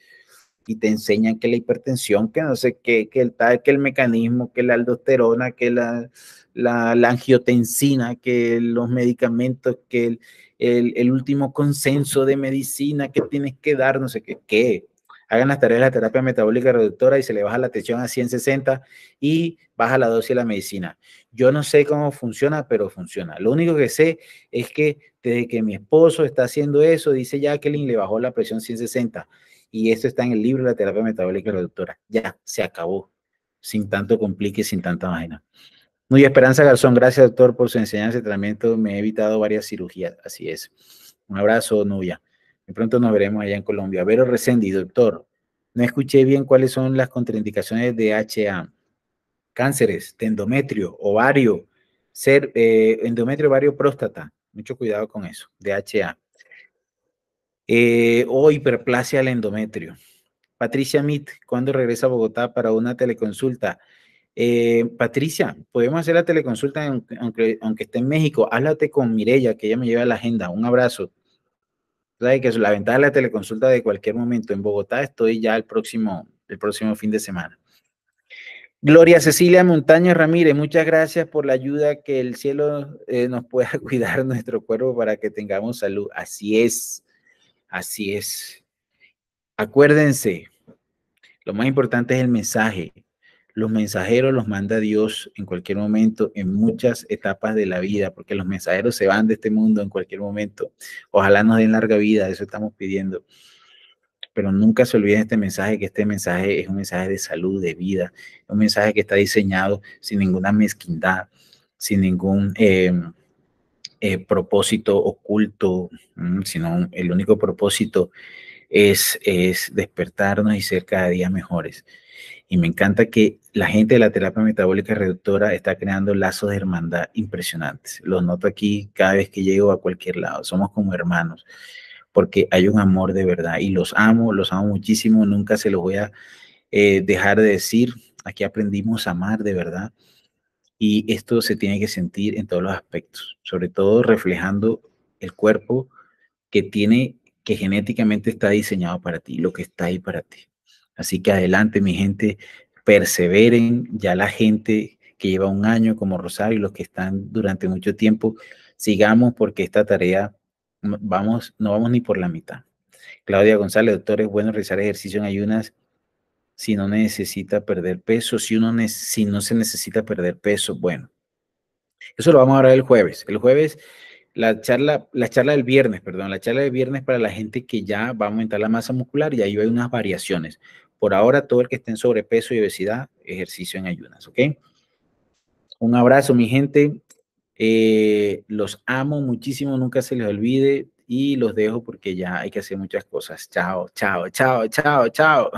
y te enseñan que la hipertensión, que no sé qué, que el tal, que el mecanismo, que la aldosterona, que la, la, la angiotensina, que los medicamentos, que el, el, último consenso de medicina que tienes que dar, no sé qué. Hagan las tareas de la terapia metabólica reductora y se le baja la tensión a 160 y baja la dosis de la medicina. Yo no sé cómo funciona, pero funciona. Lo único que sé es que desde que mi esposo está haciendo eso, dice Jacqueline, le bajó la presión 160. Y esto está en el libro de la terapia metabólica reductora. Ya, se acabó. Sin tanto complique, sin tanta vaina. Muy Esperanza Garzón, gracias doctor por su enseñanza y tratamiento. Me he evitado varias cirugías, así es. Un abrazo, Nuya. De pronto nos veremos allá en Colombia. Vero Resendi, doctor. No escuché bien cuáles son las contraindicaciones de HA. Cánceres endometrio, ovario, ser, eh, endometrio, ovario, próstata. Mucho cuidado con eso, de HA. Eh, o hiperplasia al endometrio. Patricia Mit, ¿cuándo regresa a Bogotá para una teleconsulta? Eh, Patricia, podemos hacer la teleconsulta aunque, aunque esté en México. Háblate con Mirella, que ella me lleva la agenda. Un abrazo. ¿Sabes que la ventaja de la teleconsulta de cualquier momento? En Bogotá estoy ya el próximo, el próximo fin de semana. Gloria Cecilia Montaña Ramírez, muchas gracias por la ayuda que el cielo eh, nos pueda cuidar nuestro cuerpo para que tengamos salud. Así es, así es. Acuérdense, lo más importante es el mensaje. Los mensajeros los manda Dios en cualquier momento, en muchas etapas de la vida, porque los mensajeros se van de este mundo en cualquier momento. Ojalá nos den larga vida, eso estamos pidiendo. Pero nunca se olviden este mensaje, que este mensaje es un mensaje de salud, de vida, un mensaje que está diseñado sin ninguna mezquindad, sin ningún eh, eh, propósito oculto, mm, sino el único propósito es despertarnos y ser cada día mejores. Y me encanta que la gente de la terapia metabólica reductora está creando lazos de hermandad impresionantes. Los noto aquí cada vez que llego a cualquier lado. Somos como hermanos, porque hay un amor de verdad y los amo, los amo muchísimo. Nunca se los voy a eh, dejar de decir. Aquí aprendimos a amar de verdad. Y esto se tiene que sentir en todos los aspectos, sobre todo reflejando el cuerpo que tiene, que genéticamente está diseñado para ti, lo que está ahí para ti. Así que adelante, mi gente, perseveren, ya la gente que lleva un año como Rosario, los que están durante mucho tiempo, sigamos porque esta tarea vamos, no vamos ni por la mitad. Claudia González, doctor, es bueno realizar ejercicio en ayunas si no necesita perder peso, si, uno si no se necesita perder peso, bueno. Eso lo vamos a hablar el jueves. El jueves, la charla, la charla del viernes, perdón, la charla del viernes para la gente que ya va a aumentar la masa muscular y ahí hay unas variaciones. Por ahora, todo el que esté en sobrepeso y obesidad, ejercicio en ayunas, ¿ok? Un abrazo, mi gente. Eh, los amo muchísimo, nunca se les olvide y los dejo porque ya hay que hacer muchas cosas. Chao, chao, chao, chao, chao.